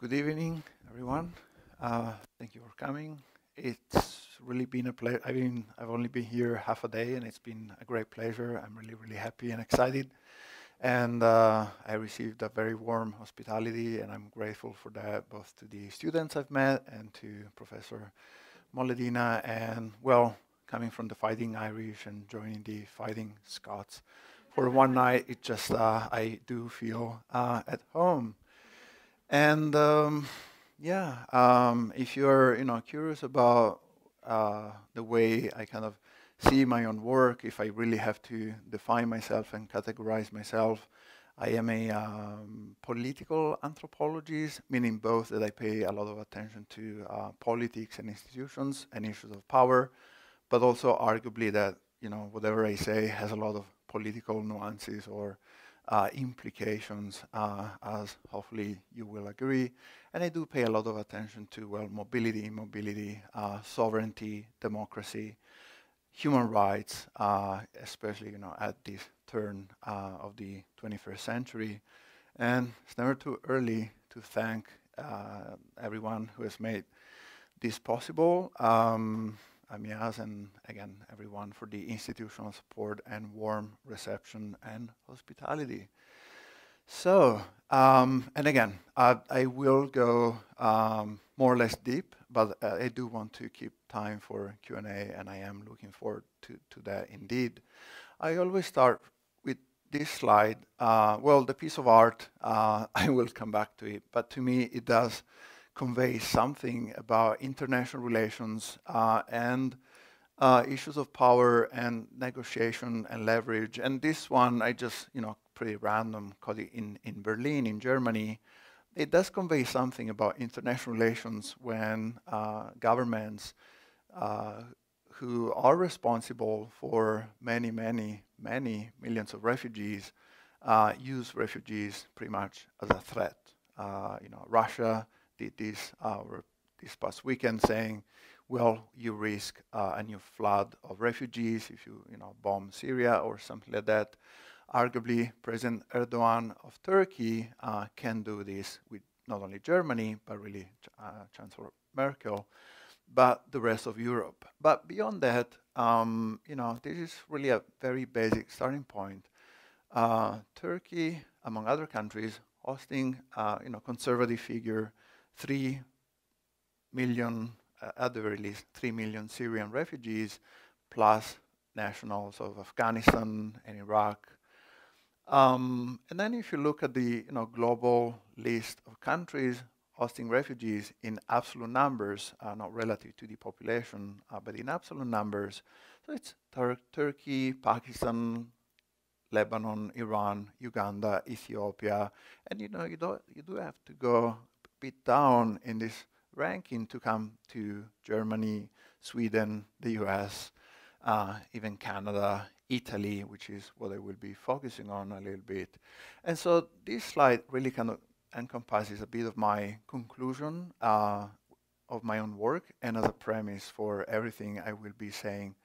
Good evening, everyone. Uh, thank you for coming. It's really been a pleasure. I mean, I've only been here half a day, and it's been a great pleasure. I'm really, really happy and excited. And uh, I received a very warm hospitality, and I'm grateful for that, both to the students I've met and to Professor Moledina. And well, coming from the Fighting Irish and joining the Fighting Scots for one night, it just uh, I do feel uh, at home. And um, yeah, um, if you're you know curious about uh, the way I kind of see my own work, if I really have to define myself and categorize myself, I am a um, political anthropologist, meaning both that I pay a lot of attention to uh, politics and institutions and issues of power, but also arguably that you know whatever I say has a lot of political nuances or uh, implications, uh, as hopefully you will agree. And I do pay a lot of attention to, well, mobility, immobility, uh, sovereignty, democracy, human rights, uh, especially, you know, at this turn uh, of the 21st century. And it's never too early to thank uh, everyone who has made this possible. Um, Amyaz and again everyone for the institutional support and warm reception and hospitality. So, um, and again, I, I will go um, more or less deep, but uh, I do want to keep time for Q&A, and I am looking forward to, to that indeed. I always start with this slide. Uh, well, the piece of art, uh, I will come back to it, but to me it does convey something about international relations uh, and uh, issues of power and negotiation and leverage. And this one, I just, you know, pretty random, caught it in, in Berlin, in Germany. It does convey something about international relations when uh, governments uh, who are responsible for many, many, many millions of refugees uh, use refugees pretty much as a threat. Uh, you know, Russia this this past weekend, saying, "Well, you risk uh, a new flood of refugees if you, you know, bomb Syria or something like that." Arguably, President Erdogan of Turkey uh, can do this with not only Germany but really uh, Chancellor Merkel, but the rest of Europe. But beyond that, um, you know, this is really a very basic starting point. Uh, Turkey, among other countries, hosting, uh, you know, conservative figure 3 million, uh, at the very least, 3 million Syrian refugees, plus nationals of Afghanistan and Iraq. Um, and then if you look at the you know, global list of countries hosting refugees in absolute numbers, uh, not relative to the population, uh, but in absolute numbers, so it's Tur Turkey, Pakistan, Lebanon, Iran, Uganda, Ethiopia, and you know you do you do have to go bit down in this ranking to come to Germany, Sweden, the US, uh, even Canada, Italy, which is what I will be focusing on a little bit. And so this slide really kind of encompasses a bit of my conclusion uh, of my own work and as a premise for everything I will be saying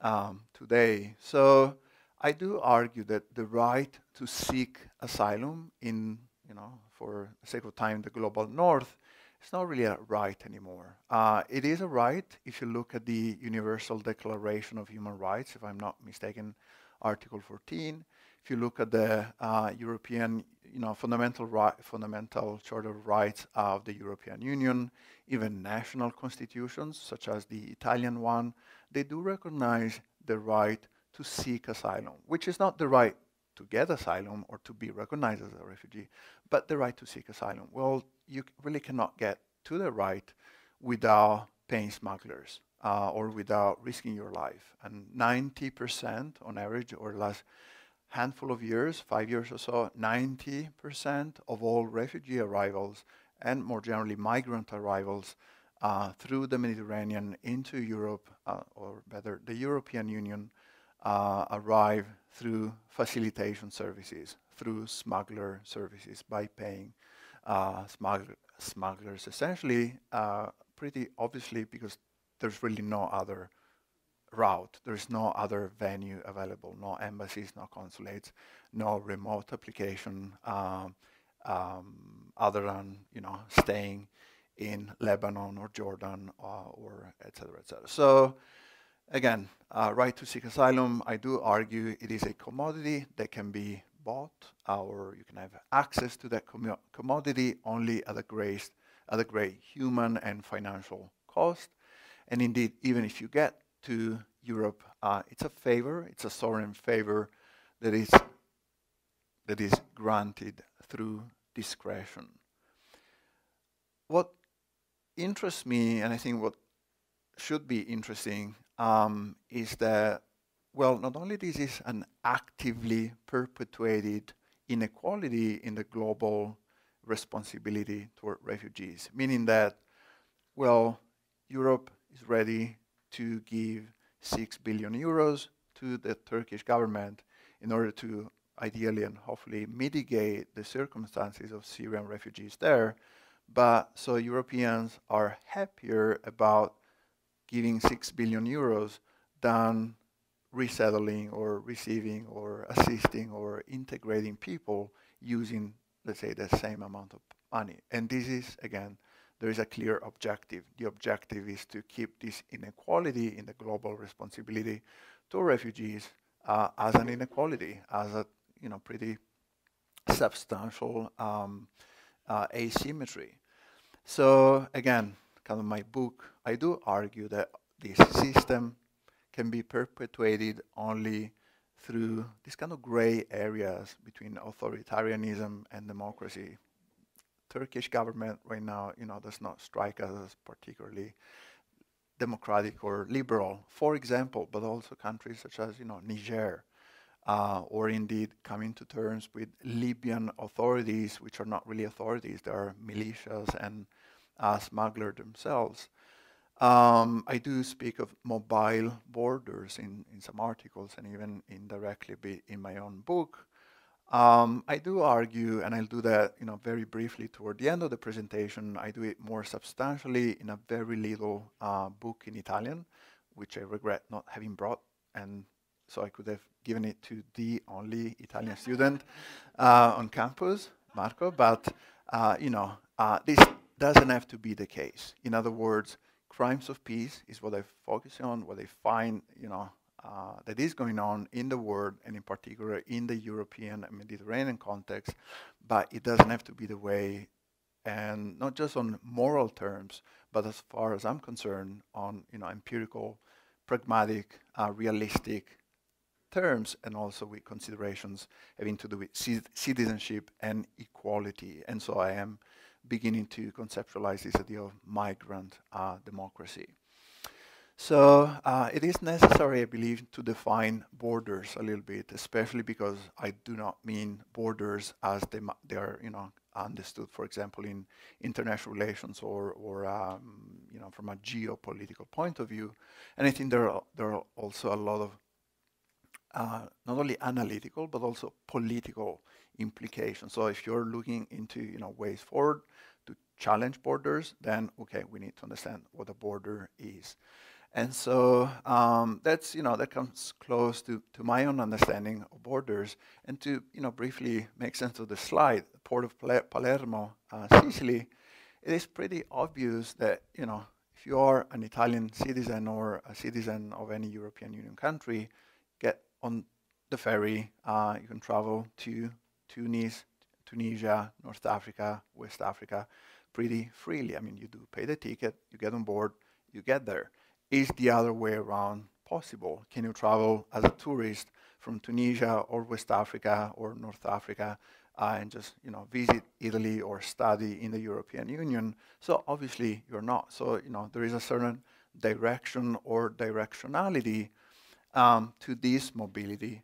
um, today. So I do argue that the right to seek asylum in you know, for the sake of time, the global north, it's not really a right anymore. Uh, it is a right if you look at the Universal Declaration of Human Rights, if I'm not mistaken, Article 14. If you look at the uh, European, you know, fundamental right, fundamental Charter of Rights of the European Union, even national constitutions such as the Italian one, they do recognize the right to seek asylum, which is not the right to get asylum or to be recognized as a refugee, but the right to seek asylum. Well, you really cannot get to the right without paying smugglers uh, or without risking your life. And 90% on average, or the last handful of years, five years or so, 90% of all refugee arrivals and more generally migrant arrivals uh, through the Mediterranean into Europe, uh, or better, the European Union, uh, arrive through facilitation services, through smuggler services by paying uh, smuggler, smugglers essentially uh, pretty obviously because there's really no other route. There's no other venue available, no embassies, no consulates, no remote application. Um, um, other than you know staying in Lebanon or Jordan uh, or etc. etc. So again, uh, right to seek asylum, I do argue it is a commodity that can be bought, or you can have access to that commodity only at a great, at a great human and financial cost. And indeed, even if you get to Europe, uh, it's a favor, it's a sovereign favor that is that is granted through discretion. What interests me, and I think what should be interesting, um, is that, well, not only this is an actively perpetuated inequality in the global responsibility toward refugees, meaning that, well, Europe is ready to give 6 billion euros to the Turkish government in order to ideally and hopefully mitigate the circumstances of Syrian refugees there. But so Europeans are happier about giving 6 billion euros than resettling or receiving or assisting or integrating people using, let's say, the same amount of money. And this is, again, there is a clear objective. The objective is to keep this inequality in the global responsibility to refugees uh, as an inequality, as a you know pretty substantial um, uh, asymmetry. So again, kind of my book, I do argue that this system can be perpetuated only through these kind of gray areas between authoritarianism and democracy. Turkish government right now, you know, does not strike us as particularly democratic or liberal, for example, but also countries such as, you know, Niger, uh, or indeed coming to terms with Libyan authorities, which are not really authorities, they are militias and uh, smugglers themselves. Um, I do speak of mobile borders in, in some articles and even indirectly in my own book. Um, I do argue, and I'll do that you know, very briefly toward the end of the presentation, I do it more substantially in a very little uh, book in Italian, which I regret not having brought, and so I could have given it to the only Italian student uh, on campus, Marco, but uh, you know, uh, this doesn't have to be the case. In other words, crimes of peace is what I focus on, what I find, you know, uh, that is going on in the world and in particular in the European and Mediterranean context, but it doesn't have to be the way, and not just on moral terms, but as far as I'm concerned, on you know empirical, pragmatic, uh, realistic terms, and also with considerations having to do with citizenship and equality. And so I am beginning to conceptualize this idea of migrant uh, democracy. So uh, it is necessary, I believe, to define borders a little bit, especially because I do not mean borders as they, they are, you know, understood, for example, in international relations or, or um, you know, from a geopolitical point of view. And I think there are, there are also a lot of uh, not only analytical but also political implications. So if you're looking into you know ways forward to challenge borders, then okay, we need to understand what a border is. And so um, that's you know that comes close to, to my own understanding of borders. And to you know briefly make sense of the slide, the port of Palermo, uh, Sicily, it is pretty obvious that you know if you are an Italian citizen or a citizen of any European Union country, get on the ferry. Uh, you can travel to Tunis, Tunisia, North Africa, West Africa, pretty freely. I mean, you do pay the ticket, you get on board, you get there is the other way around possible? Can you travel as a tourist from Tunisia or West Africa or North Africa uh, and just you know visit Italy or study in the European Union? So obviously you're not. So you know there is a certain direction or directionality um, to this mobility.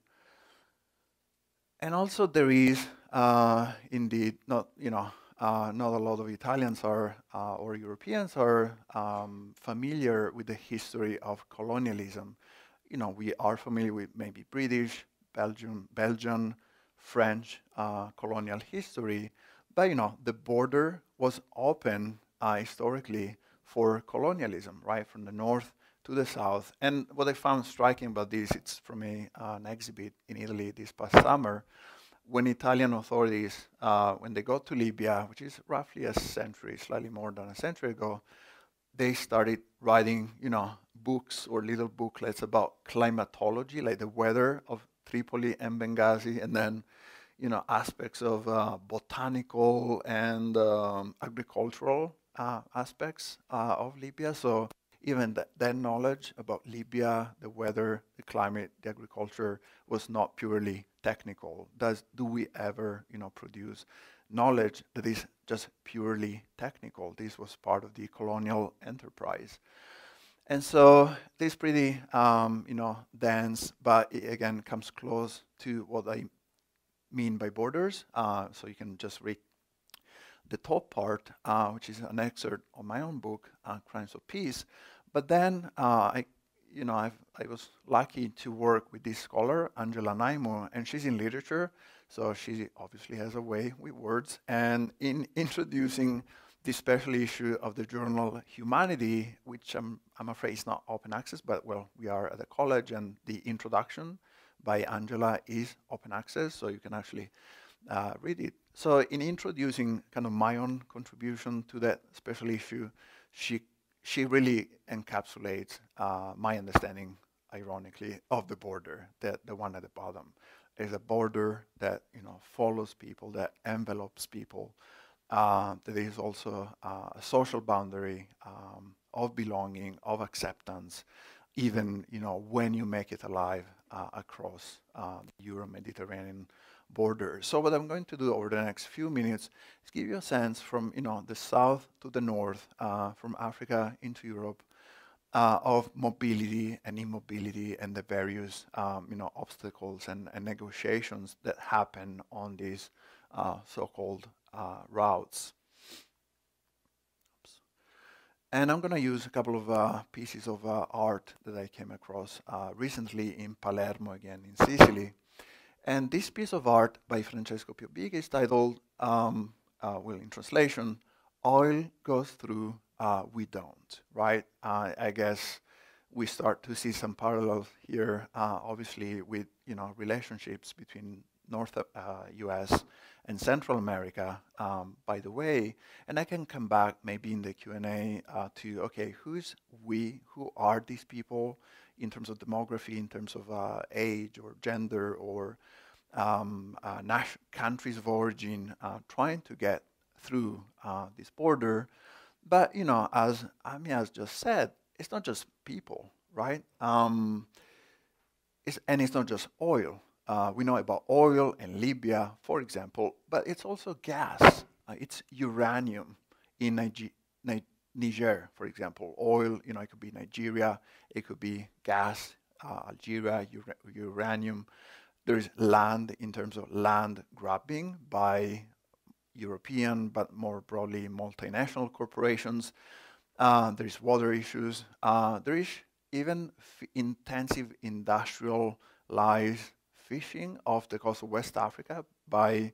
And also there is uh, indeed not you know uh, not a lot of Italians are uh, or Europeans are um, familiar with the history of colonialism. You know, we are familiar with maybe British, Belgian, Belgian, French uh, colonial history, but you know, the border was open uh, historically for colonialism, right, from the north to the south. And what I found striking about this, it's from a, uh, an exhibit in Italy this past summer, when Italian authorities, uh, when they got to Libya, which is roughly a century, slightly more than a century ago, they started writing, you know, books or little booklets about climatology, like the weather of Tripoli and Benghazi, and then, you know, aspects of uh, botanical and um, agricultural uh, aspects uh, of Libya. So even th that knowledge about Libya, the weather, the climate, the agriculture was not purely technical. Does do we ever, you know, produce knowledge that is just purely technical? This was part of the colonial enterprise. And so this pretty, um, you know, dense, but it again comes close to what I mean by borders. Uh, so you can just read the top part, uh, which is an excerpt of my own book, uh, Crimes of Peace. But then uh, I, you know, I've, i was lucky to work with this scholar, Angela Naimou, and she's in literature, so she obviously has a way with words. And in introducing this special issue of the journal Humanity, which I'm, I'm afraid is not open access, but well, we are at the college, and the introduction by Angela is open access, so you can actually uh, read it. So in introducing kind of my own contribution to that special issue, she she really encapsulates uh, my understanding, ironically, of the border, the, the one at the bottom. There's a border that you know follows people, that envelopes people. Uh, that is also uh, a social boundary um, of belonging, of acceptance, even you know when you make it alive uh, across uh, the Euro-Mediterranean border. So what I'm going to do over the next few minutes is give you a sense from you know the south to the north, uh, from Africa into Europe, uh, of mobility and immobility and the various um, you know obstacles and, and, negotiations that happen on these uh, so-called uh, routes. Oops. And I'm going to use a couple of uh, pieces of uh, art that I came across recently in Palermo again in Sicily. And this piece of art by Francesco Piobbichi is titled, um, uh, well, in translation, Oil Goes Through, uh, We Don't, right? Uh, I guess we start to see some parallels here, uh, obviously, with, you know, relationships between North US uh, and Central America, um, by the way. And I can come back maybe in the Q&A uh, to, okay, who's we? Who are these people? In terms of demography, in terms of uh, age or gender or um, uh, countries of origin, uh, trying to get through uh, this border. But you know, as Ami has just said, it's not just people, right? Um, it's, and it's not just oil. We know about oil in Libya, for example, but it's also gas. It's uranium in Niger Niger, for example. Oil, you know, it could be Nigeria, it could be gas, uh, Algeria, ura uranium. There's land in terms of land grabbing by European, but more broadly multinational corporations. Uh, there is water issues. Uh, there is even intensive industrialized fishing off the coast of West Africa by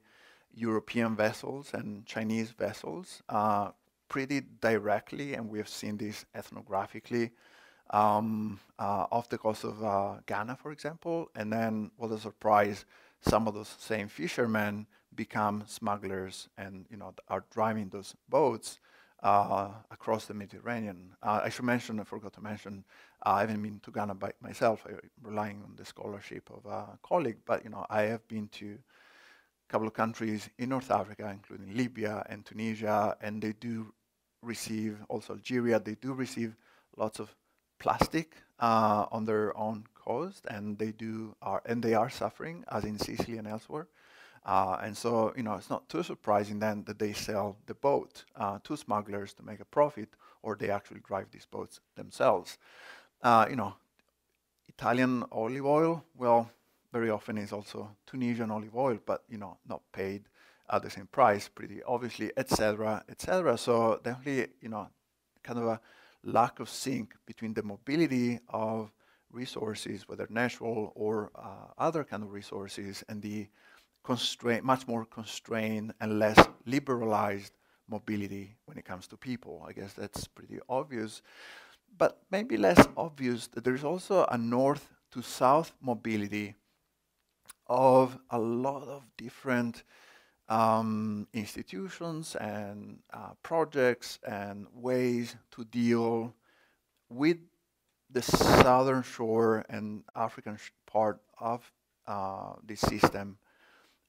European vessels and Chinese vessels, uh, pretty directly, and we have seen this ethnographically, um, uh, off the coast of uh, Ghana, for example. And then, what a surprise, some of those same fishermen become smugglers and you know are driving those boats uh, across the Mediterranean. Uh, I should mention, I forgot to mention, uh, I haven't been to Ghana by myself, I'm relying on the scholarship of a colleague, but you know I have been to a couple of countries in North Africa, including Libya and Tunisia, and they do receive, also Algeria, they do receive lots of plastic uh, on their own coast, and they do are and they are suffering, as in Sicily and elsewhere. Uh, and so, you know, it's not too surprising then that they sell the boat uh, to smugglers to make a profit, or they actually drive these boats themselves. Uh, you know, Italian olive oil, well, very often is also Tunisian olive oil, but you know, not paid at the same price, pretty obviously, etc., etc. So definitely, you know, kind of a lack of sync between the mobility of resources, whether natural or uh, other kind of resources, and the constraint, much more constrained and less liberalized mobility when it comes to people. I guess that's pretty obvious. But maybe less obvious that there's also a north to south mobility of a lot of different um, institutions and uh, projects and ways to deal with the southern shore and African sh part of uh, this system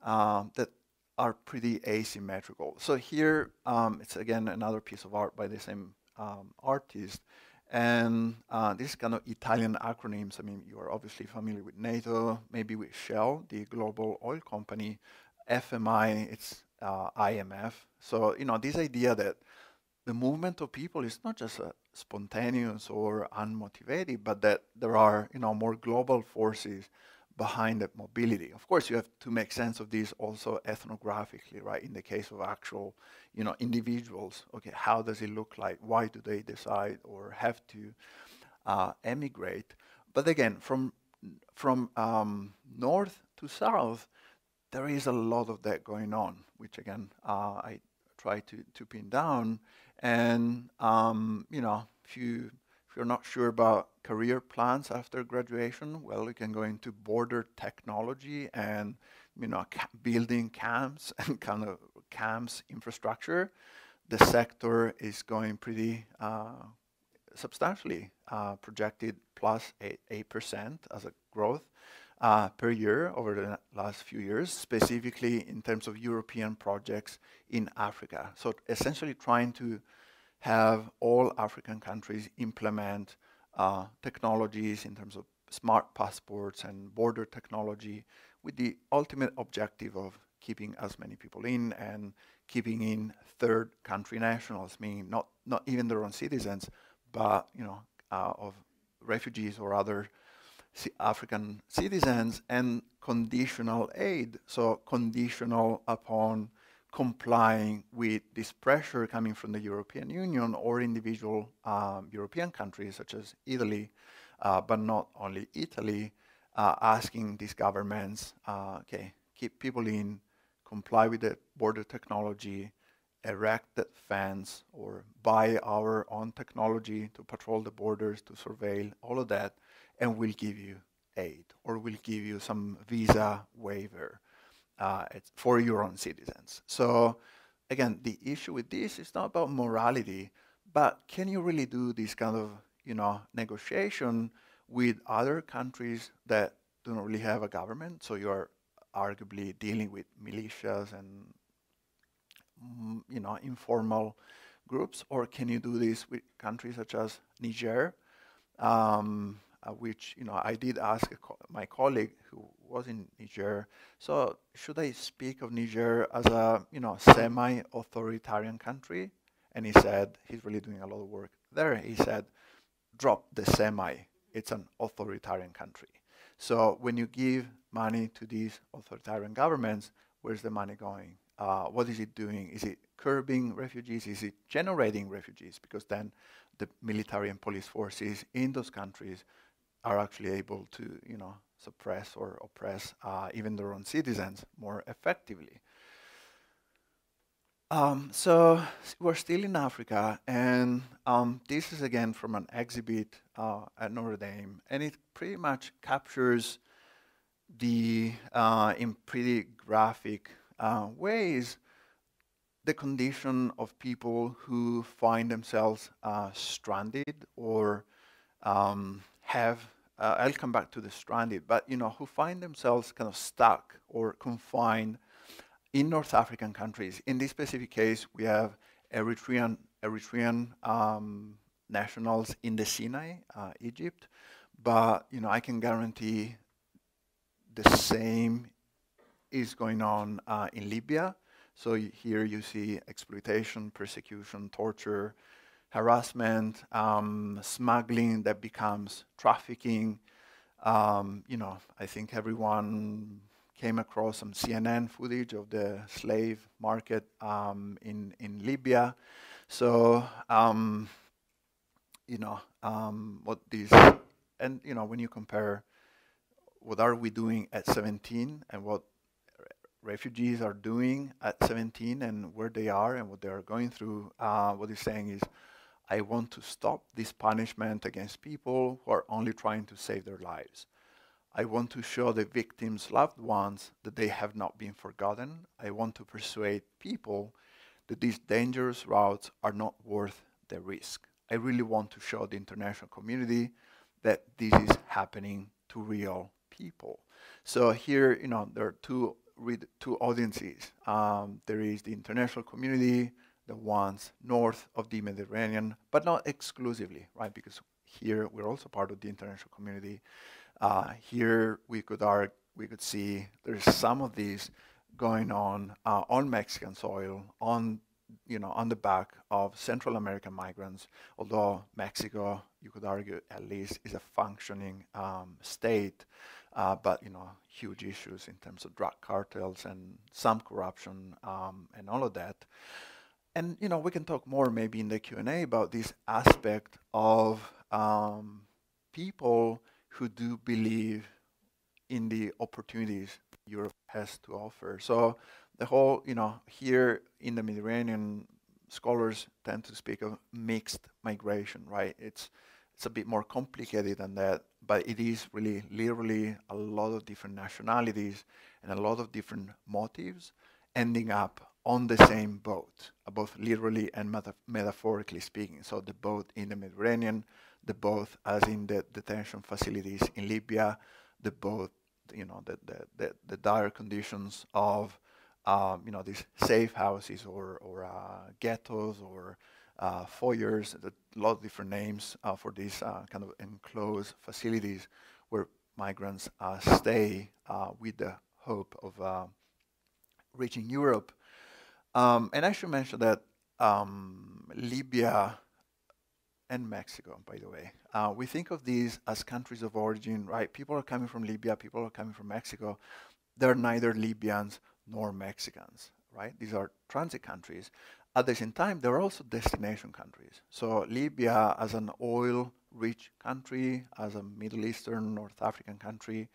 uh, that are pretty asymmetrical. So here, um, it's again another piece of art by the same um, artist. And uh, this kind of Italian acronyms, I mean, you are obviously familiar with NATO, maybe with Shell, the global oil company, FMI, it's uh, IMF. So, you know, this idea that the movement of people is not just uh, spontaneous or unmotivated, but that there are, you know, more global forces behind that mobility. Of course, you have to make sense of this also ethnographically, right? In the case of actual, you know, individuals, okay, how does it look like? Why do they decide or have to uh, emigrate? But again, from from um, north to south, there is a lot of that going on, which again uh, I try to to pin down. And um, you know, if you if you're not sure about career plans after graduation, well, you can go into border technology and you know building camps and kind of camps infrastructure. The sector is going pretty uh, substantially uh, projected plus eight percent as a growth uh, per year over the last few years, specifically in terms of European projects in Africa. So essentially trying to have all African countries implement uh, technologies in terms of smart passports and border technology with the ultimate objective of keeping as many people in and keeping in third country nationals, meaning not, not even their own citizens, but you know, uh, of refugees or other African citizens and conditional aid, so conditional upon complying with this pressure coming from the European Union or individual um, European countries such as Italy, uh, but not only Italy, uh, asking these governments, uh, okay, keep people in, comply with the border technology, erect that fence, or buy our own technology to patrol the borders, to surveil, all of that, and we'll give you aid or we'll give you some visa waiver uh, for your own citizens. So again, the issue with this is not about morality, but can you really do this kind of you know negotiation with other countries that do not really have a government? So you are arguably dealing with militias and mm, you know informal groups, or can you do this with countries such as Niger? Um, uh, which you know I did ask co my colleague who was in Niger. So should I speak of Niger as a you know semi-authoritarian country? And he said he's really doing a lot of work there. He said, drop the semi. It's an authoritarian country. So when you give money to these authoritarian governments, where's the money going? Uh, what is it doing? Is it curbing refugees? Is it generating refugees? Because then the military and police forces in those countries are actually able to, you know, suppress or oppress uh, even their own citizens more effectively. Um, so we're still in Africa, and um, this is again from an exhibit uh, at Notre Dame, and it pretty much captures the, uh, in pretty graphic uh, ways, the condition of people who find themselves uh, stranded or um, have, uh, I'll come back to the stranded, but you know, who find themselves kind of stuck or confined in North African countries. In this specific case, we have Eritrean, Eritrean um, nationals in the Sinai, uh, Egypt, but you know, I can guarantee the same is going on uh, in Libya. So here you see exploitation, persecution, torture, harassment, um, smuggling that becomes trafficking. Um, you know, I think everyone came across some CNN footage of the slave market um, in in Libya. So um, you know um, what these and you know when you compare what are we doing at 17 and what refugees are doing at 17 and where they are and what they are going through, uh, what he's saying is I want to stop this punishment against people who are only trying to save their lives. I want to show the victims' loved ones that they have not been forgotten. I want to persuade people that these dangerous routes are not worth the risk. I really want to show the international community that this is happening to real people. So here, you know, there are two two audiences. Um, there is the international community, the ones north of the Mediterranean, but not exclusively, right? Because here we're also part of the international community. Uh, here we could argue, we could see there's some of these going on uh, on Mexican soil, on you know, on the back of Central American migrants, although Mexico, you could argue at least, is a functioning um, state, uh, but, you know, huge issues in terms of drug cartels and some corruption um, and all of that. And, you know, we can talk more maybe in the Q&A about this aspect of um, people who do believe in the opportunities Europe has to offer. So the whole, you know, here in the Mediterranean, scholars tend to speak of mixed migration, right? It's it's a bit more complicated than that, but it is really literally a lot of different nationalities and a lot of different motives ending up on the same boat, uh, both literally and meta metaphorically speaking. So the boat in the Mediterranean, the boat as in the detention facilities in Libya, the boat, you know, the, the, the, the dire conditions of um, you know, these safe houses or, or uh, ghettos or uh, foyers, a lot of different names uh, for these uh, kind of enclosed facilities where migrants uh, stay with the hope of reaching Europe. Um, and I should mention that um, Libya and Mexico, by the way, we think of these as countries of origin, right? People are coming from Libya, people are coming from Mexico. They're neither Libyans nor Mexicans, right? These are transit countries. At the same time, they're also destination countries. So Libya, as an oil-rich country, as a Middle Eastern, North African country,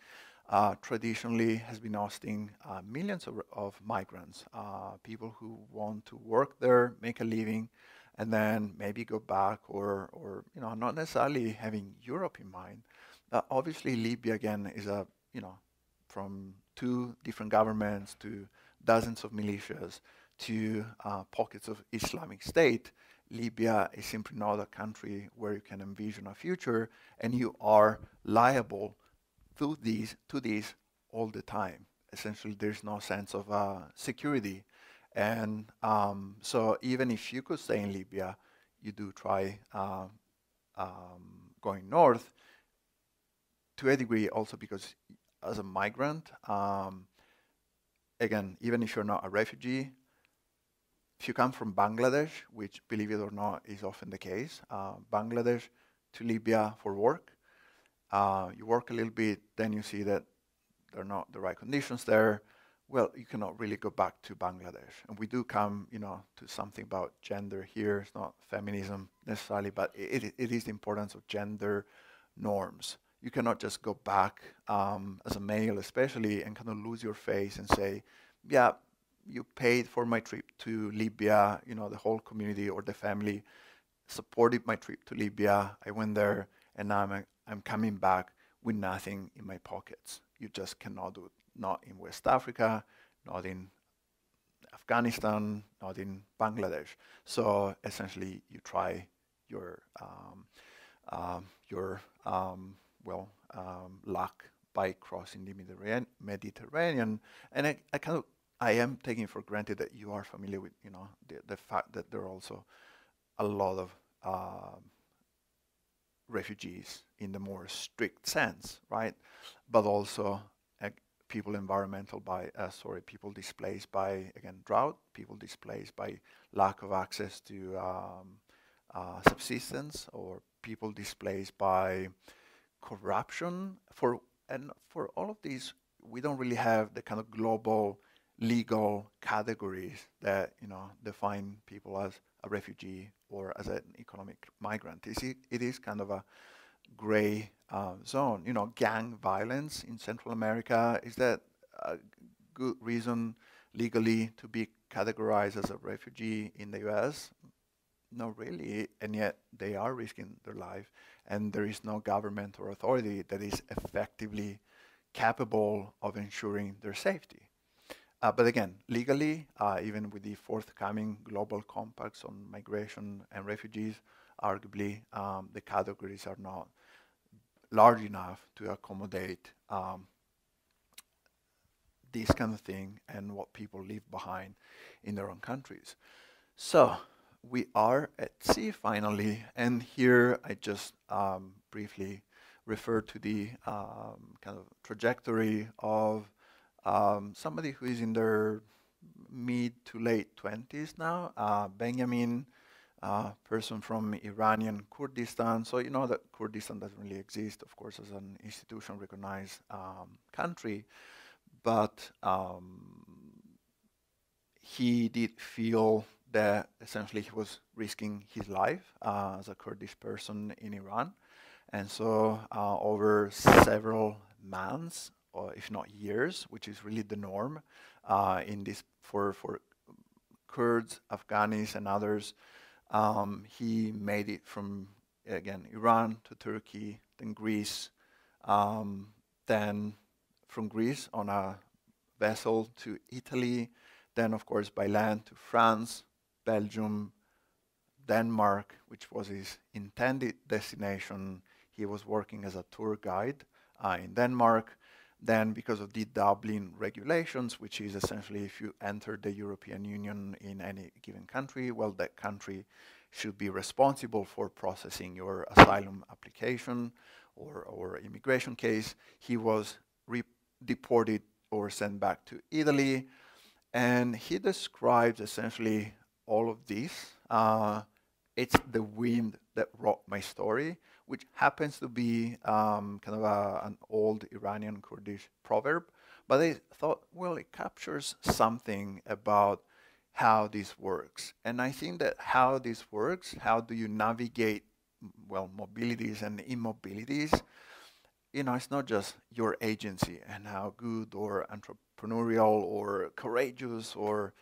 uh, traditionally has been hosting uh, millions of, of migrants, uh, people who want to work there, make a living, and then maybe go back, or, or you know, not necessarily having Europe in mind. Uh, obviously, Libya again is a you know, from two different governments to dozens of militias to uh, pockets of Islamic State, Libya is simply not a country where you can envision a future, and you are liable to these to these all the time. Essentially, there's no sense of uh, security, and um, so even if you could stay in Libya, you do try uh, um, going north to a degree, also because as a migrant, um, again, even if you're not a refugee, if you come from Bangladesh, which believe it or not is often the case, uh, Bangladesh to Libya for work, uh, you work a little bit, then you see that there are not the right conditions there. Well, you cannot really go back to Bangladesh. And we do come, you know, to something about gender here. It's not feminism necessarily, but it, it is the importance of gender norms you cannot just go back um, as a male, especially, and kind of lose your face and say, "Yeah, you paid for my trip to Libya. You know, the whole community or the family supported my trip to Libya. I went there, and now I'm I'm coming back with nothing in my pockets. You just cannot do it. Not in West Africa, not in Afghanistan, not in Bangladesh. So essentially, you try your um, uh, your um, well, um, luck by crossing the Mediterranean. And I, I, kind of, I am taking for granted that you are familiar with, you know, the, the fact that there are also a lot of uh, refugees in the more strict sense, right? But also uh, people environmental by, uh, sorry, people displaced by, again, drought, people displaced by lack of access to um, uh, subsistence, or people displaced by corruption for and for all of these we don't really have the kind of global legal categories that you know define people as a refugee or as an economic migrant. It, it is kind of a gray uh, zone. You know, gang violence in Central America is that a good reason legally to be categorized as a refugee in the U.S. Not really, and yet they are risking their life and there is no government or authority that is effectively capable of ensuring their safety. Uh, but again, legally, uh, even with the forthcoming global compacts on migration and refugees, arguably um, the categories are not large enough to accommodate um, this kind of thing and what people leave behind in their own countries. So we are at sea finally, and here I just um, briefly refer to the um, kind of trajectory of um, somebody who is in their mid to late 20s now, uh, Benjamin, uh, person from Iranian Kurdistan. So you know that Kurdistan doesn't really exist, of course, as an institution recognized um, country, but um, he did feel that essentially he was risking his life uh, as a Kurdish person in Iran. And so uh, over several months, or if not years, which is really the norm uh, in this for, for Kurds, Afghanis, and others, um, he made it from, again, Iran to Turkey, then Greece, um, then from Greece on a vessel to Italy, then, of course, by land to France, Belgium, Denmark, which was his intended destination. He was working as a tour guide uh, in Denmark. Then, because of the Dublin regulations, which is essentially if you enter the European Union in any given country, well, that country should be responsible for processing your asylum application or, or immigration case. He was deported or sent back to Italy. And he describes essentially all of this. Uh, it's the wind that wrote my story, which happens to be um, kind of a, an old Iranian Kurdish proverb. But I thought, well, it captures something about how this works. And I think that how this works, how do you navigate, well, mobilities and immobilities, you know, it's not just your agency and how good or entrepreneurial or courageous or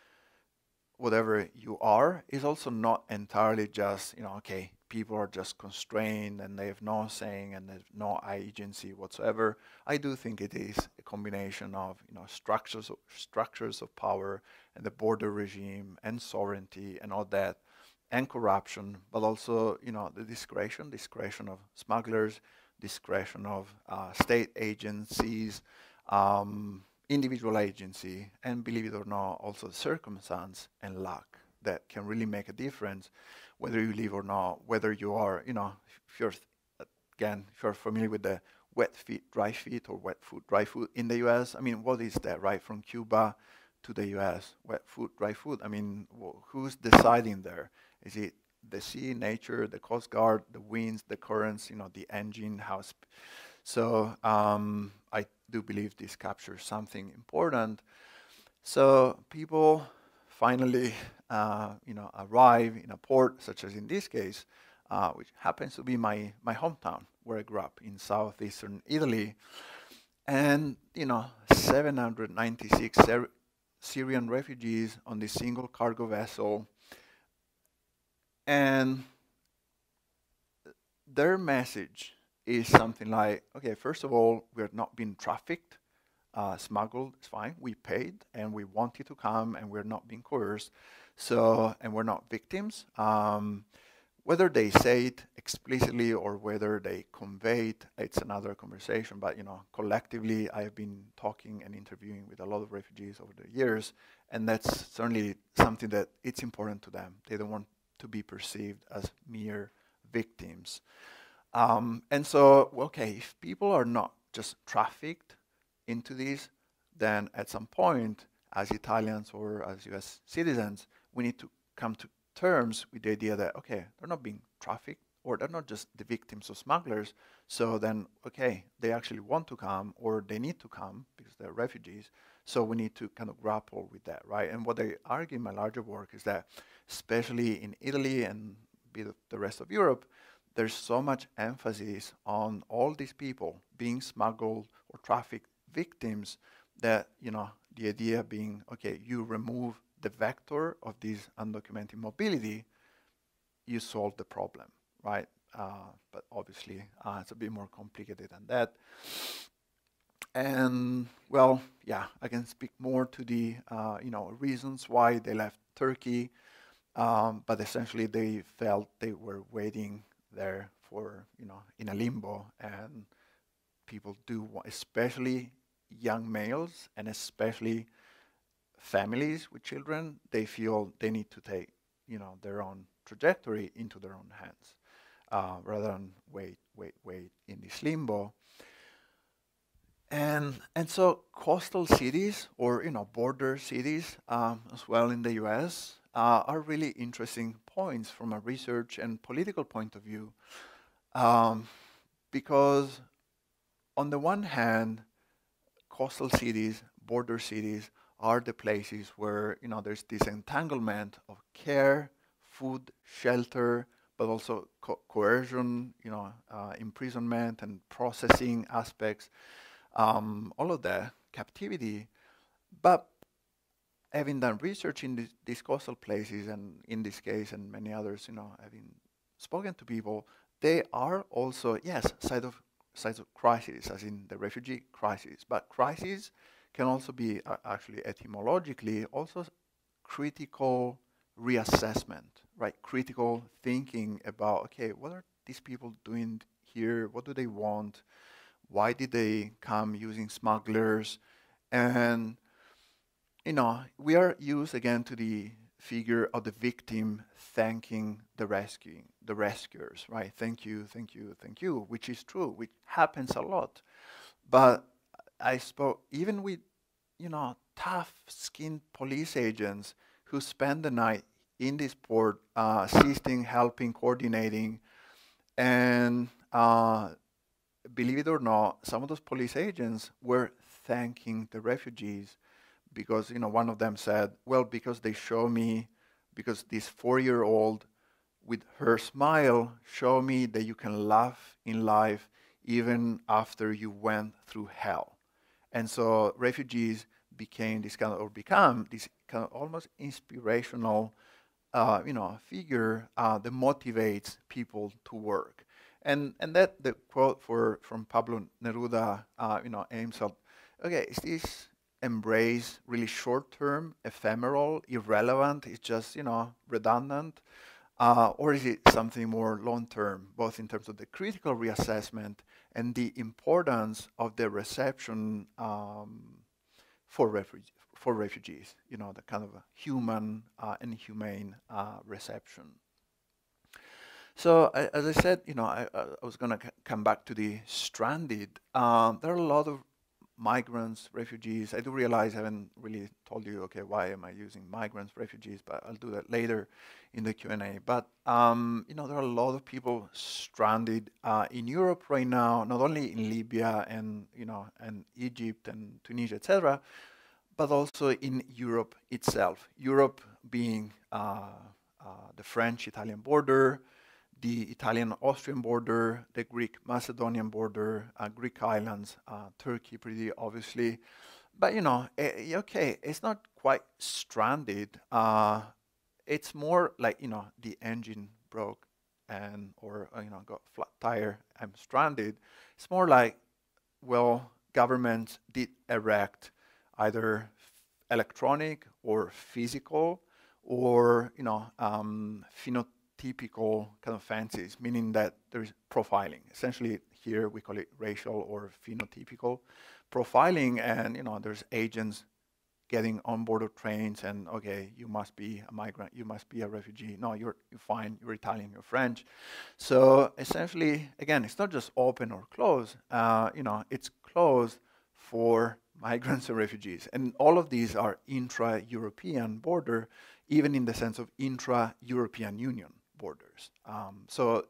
whatever you are is also not entirely just, you know, okay, people are just constrained and they have no saying and there's no agency whatsoever. I do think it is a combination of, you know, structures of, structures of power and the border regime and sovereignty and all that and corruption, but also, you know, the discretion, discretion of smugglers, discretion of uh, state agencies, um, individual agency, and believe it or not, also circumstance and luck that can really make a difference, whether you live or not, whether you are, you know, if you're, again, if you're familiar with the wet feet, dry feet, or wet food, dry food in the US, I mean, what is that, right? From Cuba to the US, wet food, dry food. I mean, who's deciding there? Is it the sea, nature, the Coast Guard, the winds, the currents, you know, the engine, how. so um, I do believe this captures something important. So people finally, uh, you know, arrive in a port, such as in this case, uh, which happens to be my, my hometown, where I grew up in southeastern Italy. And, you know, 796 Syr Syrian refugees on this single cargo vessel. And their message is something like, okay, first of all, we're not being trafficked, uh, smuggled, it's fine. We paid and we wanted to come and we're not being coerced. So, and we're not victims. Um, whether they say it explicitly or whether they convey it, it's another conversation. But you know, collectively, I have been talking and interviewing with a lot of refugees over the years, and that's certainly something that it's important to them. They don't want to be perceived as mere victims. Um, and so, okay, if people are not just trafficked into this, then at some point, as Italians or as US citizens, we need to come to terms with the idea that, okay, they're not being trafficked or they're not just the victims of smugglers. So then, okay, they actually want to come or they need to come because they're refugees. So we need to kind of grapple with that, right? And what I argue in my larger work is that, especially in Italy and the rest of Europe, there's so much emphasis on all these people being smuggled or trafficked victims that, you know, the idea being, okay, you remove the vector of this undocumented mobility, you solve the problem, right? Uh, but obviously, uh, it's a bit more complicated than that. and well, yeah, I can speak more to the uh, you know reasons why they left Turkey, um, but essentially they felt they were waiting there for you know in a limbo, and people do, especially young males, and especially families with children, they feel they need to take you know their own trajectory into their own hands, uh, rather than wait, wait, wait in this limbo. And and so coastal cities or you know border cities um, as well in the U.S. Uh, are really interesting points from a research and political point of view, um, because on the one hand, coastal cities, border cities are the places where you know there's this entanglement of care, food, shelter, but also co coercion, you know, uh, imprisonment and processing aspects, um, all of that captivity. But having done research in this, these coastal places, and in this case and many others, you know, having spoken to people, they are also yes side of sides of crisis, as in the refugee crisis. But crisis can also be uh, actually etymologically also critical reassessment, right? Critical thinking about okay, what are these people doing here? What do they want? Why did they come using smugglers? And you know, we are used again to the figure of the victim thanking the rescuing, the rescuers, right? Thank you, thank you, thank you, which is true, which happens a lot. But I spoke even with, you know, tough-skinned police agents who spend the night in this port, uh, assisting, helping, coordinating, and uh, believe it or not, some of those police agents were thanking the refugees because you know one of them said, "Well, because they show me, because this four-year-old with her smile show me that you can laugh in life even after you went through hell." And so refugees became this kind of, or become this kind of almost inspirational, uh, you know, figure uh, that motivates people to work. And and that the quote for from Pablo Neruda, uh, you know, aims at, okay, is this embrace really short-term, ephemeral, irrelevant, it's just, you know, redundant? Uh, or is it something more long-term, both in terms of the critical reassessment and the importance of the reception um, for, for refugees, you know, the kind of human uh, and humane uh, reception. So as I said, you know, I, I was going to come back to the stranded. Um, there are a lot of migrants, refugees. I do realize I haven't really told you, okay, why am I using migrants, refugees, but I'll do that later in the Q&A. But, um, you know, there are a lot of people stranded uh, in Europe right now, not only in Libya and, you know, and Egypt and Tunisia, etc., but also in Europe itself. Europe being uh, uh, the French-Italian border, the Italian-Austrian border, the Greek-Macedonian border, uh, Greek islands, uh, Turkey pretty obviously. But, you know, eh, okay, it's not quite stranded. Uh, it's more like, you know, the engine broke and, or, uh, you know, got flat tire, I'm stranded. It's more like, well, governments did erect either electronic or physical or, you know, um, phenotypic typical kind of fancies, meaning that there's profiling. Essentially, here we call it racial or phenotypical profiling, and you know, there's agents getting on board of trains, and okay, you must be a migrant, you must be a refugee. No, you're, you're fine, you're Italian, you're French. So essentially, again, it's not just open or closed. Uh, you know, it's closed for migrants and refugees, and all of these are intra-European border, even in the sense of intra-European Union borders. Um, so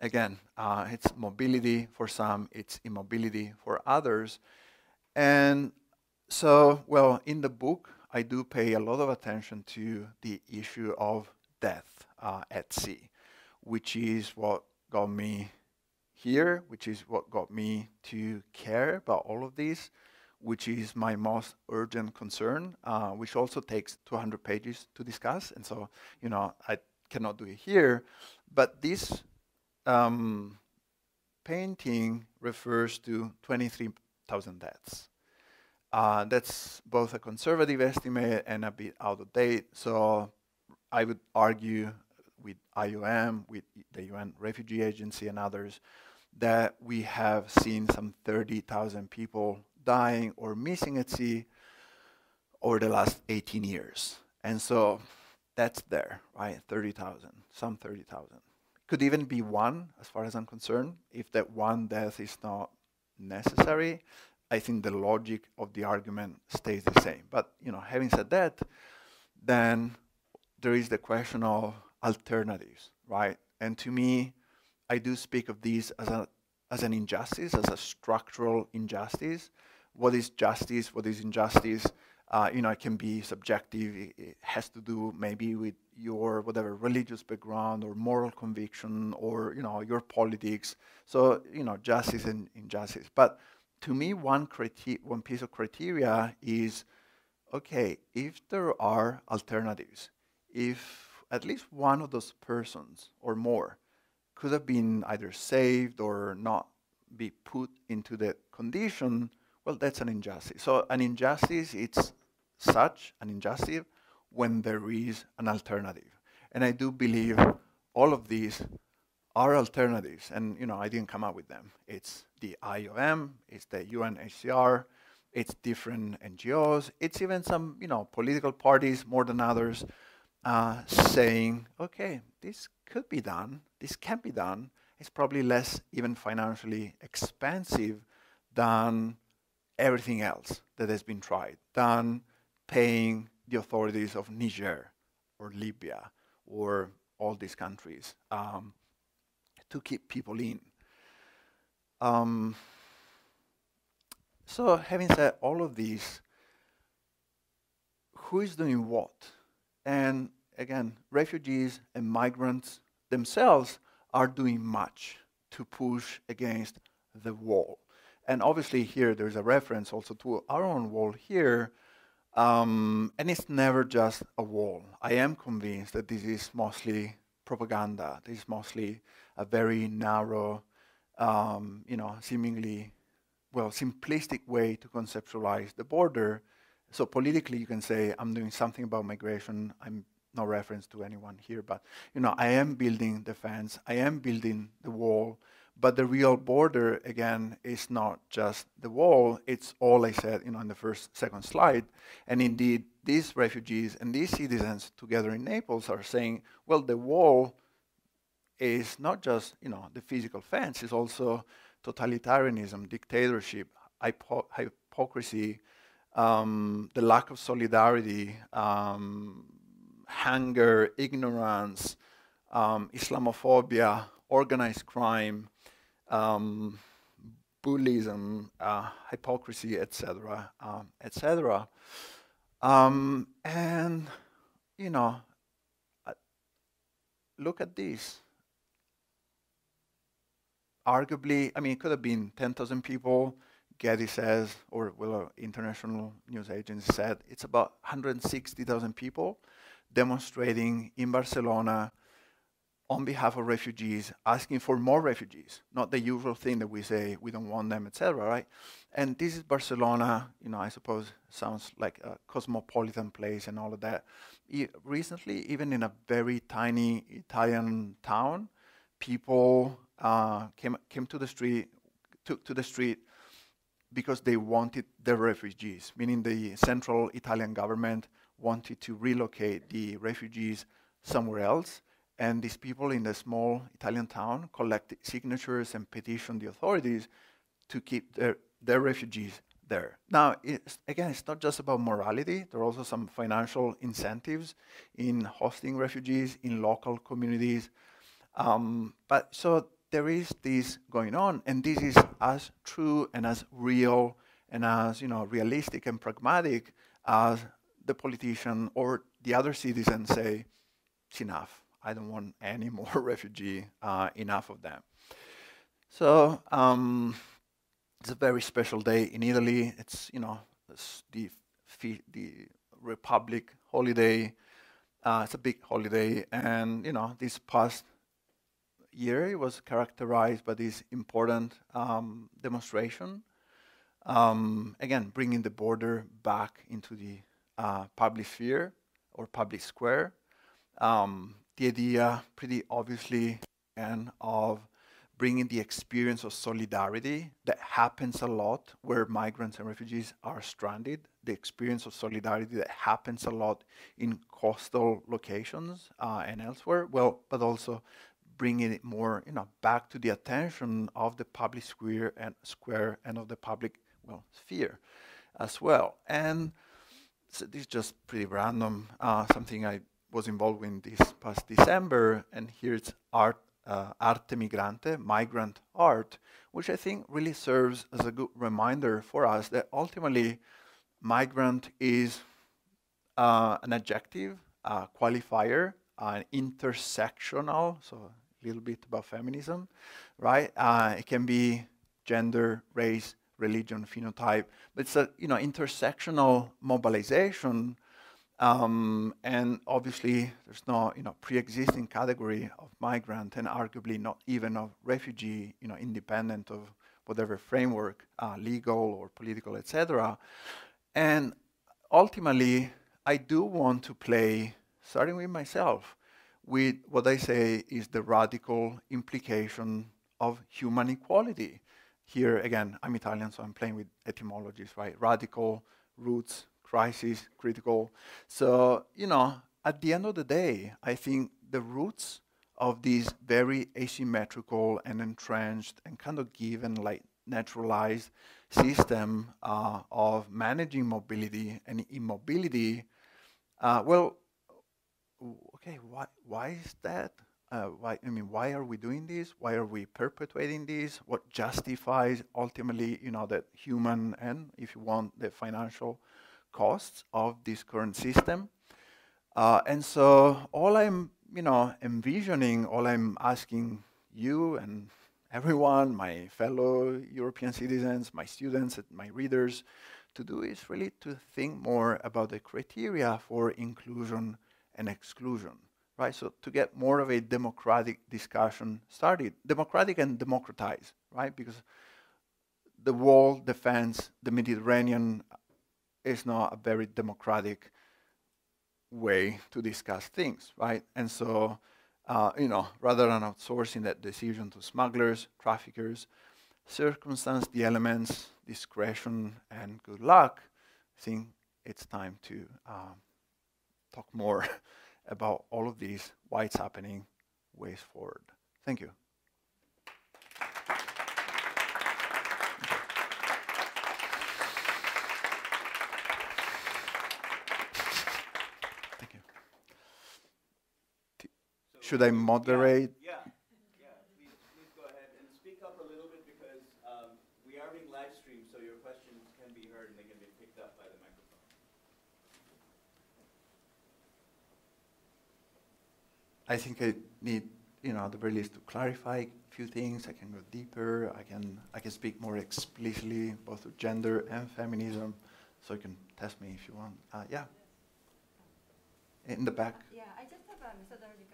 again, uh, it's mobility for some, it's immobility for others. And so, well, in the book, I do pay a lot of attention to the issue of death uh, at sea, which is what got me here, which is what got me to care about all of this, which is my most urgent concern, uh, which also takes 200 pages to discuss. And so, you know, I cannot do it here, but this um, painting refers to 23 thousand deaths. Uh, that's both a conservative estimate and a bit out of date. So I would argue with IOM, with the UN Refugee Agency and others, that we have seen some 30,000 people dying or missing at sea over the last 18 years. And so that's there, right? 30,000, some 30,000. Could even be one, as far as I'm concerned. If that one death is not necessary, I think the logic of the argument stays the same. But you know, having said that, then there is the question of alternatives, right? And to me, I do speak of these as a as an injustice, as a structural injustice. What is justice? What is injustice? Uh, you know, it can be subjective. It, has to do maybe with your whatever religious background or moral conviction or you know your politics. So you know, justice and injustice. But to me, one criteria, one piece of criteria is okay if there are alternatives. If at least one of those persons or more could have been either saved or not be put into the condition, well, that's an injustice. So an injustice, it's such an injustice when there is an alternative. And I do believe all of these are alternatives. And, you know, I didn't come up with them. It's the IOM, it's the UNHCR, it's different NGOs, it's even some, you know, political parties more than others uh, saying, okay, this could be done, this can be done. It's probably less even financially expensive than everything else that has been tried, than paying the authorities of Niger or Libya or all these countries um, to keep people in. Um, so, having said all of these, who is doing what? And again, refugees and migrants themselves are doing much to push against the wall. And obviously, here there's a reference also to our own wall here. Um, and it's never just a wall. I am convinced that this is mostly propaganda. This is mostly a very narrow, um, you know, seemingly, well, simplistic way to conceptualize the border so politically, you can say, I'm doing something about migration. I'm no reference to anyone here, but you know, I am building the fence. I am building the wall. But the real border, again, is not just the wall. It's all I said, you know, in the first, second slide. And indeed, these refugees and these citizens together in Naples are saying, well, the wall is not just, you know, the physical fence. It's also totalitarianism, dictatorship, hypo hypocrisy, um, the lack of solidarity, um, hunger, ignorance, um, Islamophobia, organized crime, um, uh, hypocrisy, etc., um, etc. Um, and you know, uh, look at this. Arguably, I mean, it could have been 10,000 people Getty says, or well, international news agency said, it's about 160,000 people demonstrating in Barcelona on behalf of refugees, asking for more refugees, not the usual thing that we say we don't want them, etc. Right? And this is Barcelona. You know, I suppose sounds like a cosmopolitan place and all of that. Recently, even in a very tiny Italian town, people uh, came came to the street, took to the street because they wanted the refugees, meaning the central Italian government wanted to relocate the refugees somewhere else. And these people in the small Italian town collected signatures and petitioned the authorities to keep their, their refugees there. Now, it's, again, it's not just about morality. There are also some financial incentives in hosting refugees in local communities. Um, but so there is this going on, and this is as true and as real and as you know realistic and pragmatic as the politician or the other citizen say, it's enough. I don't want any more refugee. Uh, enough of them. So um, it's a very special day in Italy. It's you know it's the the Republic holiday. Uh, it's a big holiday, and you know this past year it was characterized by this important um, demonstration Um, again, bringing the border back into the uh, public sphere or public square. Um, the idea, pretty obviously, and of bringing the experience of solidarity that happens a lot where migrants and refugees are stranded, the experience of solidarity that happens a lot in coastal locations uh, and elsewhere, well, but also bringing it more, you know, back to the attention of the public square and square and of the public, well, sphere as well. And so this is just pretty random, uh, something I was involved in this past December, and here's art uh, Arte Migrante, migrant art, which I think really serves as a good reminder for us that ultimately migrant is uh, an adjective, a qualifier, an intersectional, so a little bit about feminism, right? Uh, it can be gender, race, religion, phenotype, but it's a you know intersectional mobilization um, and obviously, there's no you know, pre-existing category of migrant and arguably not even of refugee, you know, independent of whatever framework, uh, legal or political, etc. And ultimately, I do want to play, starting with myself, with what I say is the radical implication of human equality. Here, again, I'm Italian, so I'm playing with etymologies, right? Radical, roots, crisis, critical. So, you know, at the end of the day, I think the roots of this very asymmetrical and entrenched and kind of given like naturalized system uh, of managing mobility and immobility, uh, well, okay, why, why is that? Uh, why, I mean, why are we doing this? Why are we perpetuating this? What justifies ultimately, you know, that human and, if you want, the financial costs of this current system. Uh, and so all I'm, you know, envisioning, all I'm asking you and everyone, my fellow European citizens, my students, and my readers, to do is really to think more about the criteria for inclusion and exclusion, right? So to get more of a democratic discussion started, democratic and democratized, right? Because the wall defends the Mediterranean is not a very democratic way to discuss things, right? And so, uh, you know, rather than outsourcing that decision to smugglers, traffickers, circumstance the elements, discretion, and good luck, I think it's time to um, talk more about all of these, why it's happening, ways forward. Thank you. Should I moderate? Yeah, yeah, Please, please go ahead and speak up a little bit because um, we are being live streamed, so your questions can be heard and they can be picked up by the microphone. I think I need, you know, at the very least to clarify a few things. I can go deeper. I can, I can speak more explicitly both to gender and feminism. So you can test me if you want. Uh, yeah. In the back. Yeah, I just have a methodology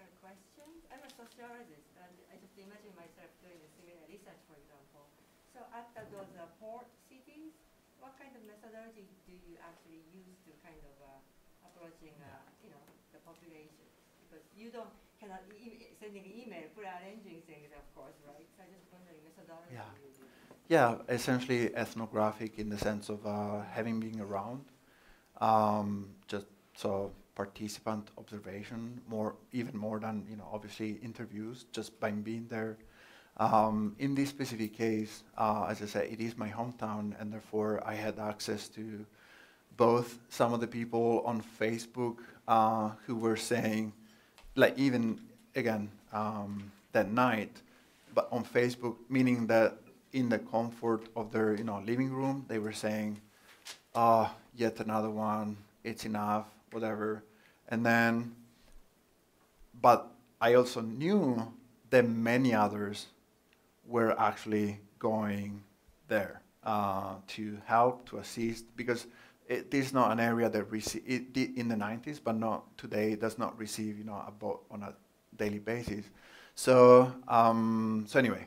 sociologist, and I just imagine myself doing a similar research, for example. So at the, those uh, port cities, what kind of methodology do you actually use to kind of uh, approaching, uh, you know, the population? Because you don't cannot e sending email, put arranging things, of course, right? So I just wondering methodology. Yeah. Yeah, essentially ethnographic in the sense of uh, having been around. Um, just so participant observation, more even more than you know obviously interviews, just by being there. Um, in this specific case, uh, as I said, it is my hometown, and therefore I had access to both some of the people on Facebook uh, who were saying, like even again um, that night, but on Facebook, meaning that in the comfort of their you know living room, they were saying, "Ah, oh, yet another one. It's enough whatever. And then, but I also knew that many others were actually going there uh, to help, to assist, because it is not an area that receive in the 90s, but not today. Does not receive you know a on a daily basis. So um, so anyway,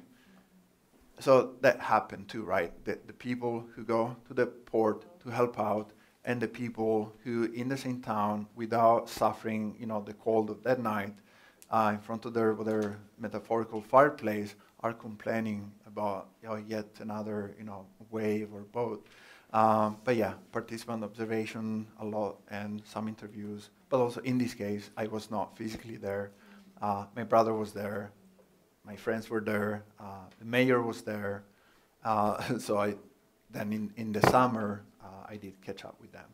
so that happened too, right? The, the people who go to the port to help out, and the people who, in the same town, without suffering, you know, the cold of that night, uh, in front of their, their metaphorical fireplace, are complaining about you know, yet another, you know, wave or boat. Um, but yeah, participant observation a lot and some interviews. But also in this case, I was not physically there. Uh, my brother was there. My friends were there. Uh, the mayor was there. Uh, so I, then in, in the summer, I did catch up with them.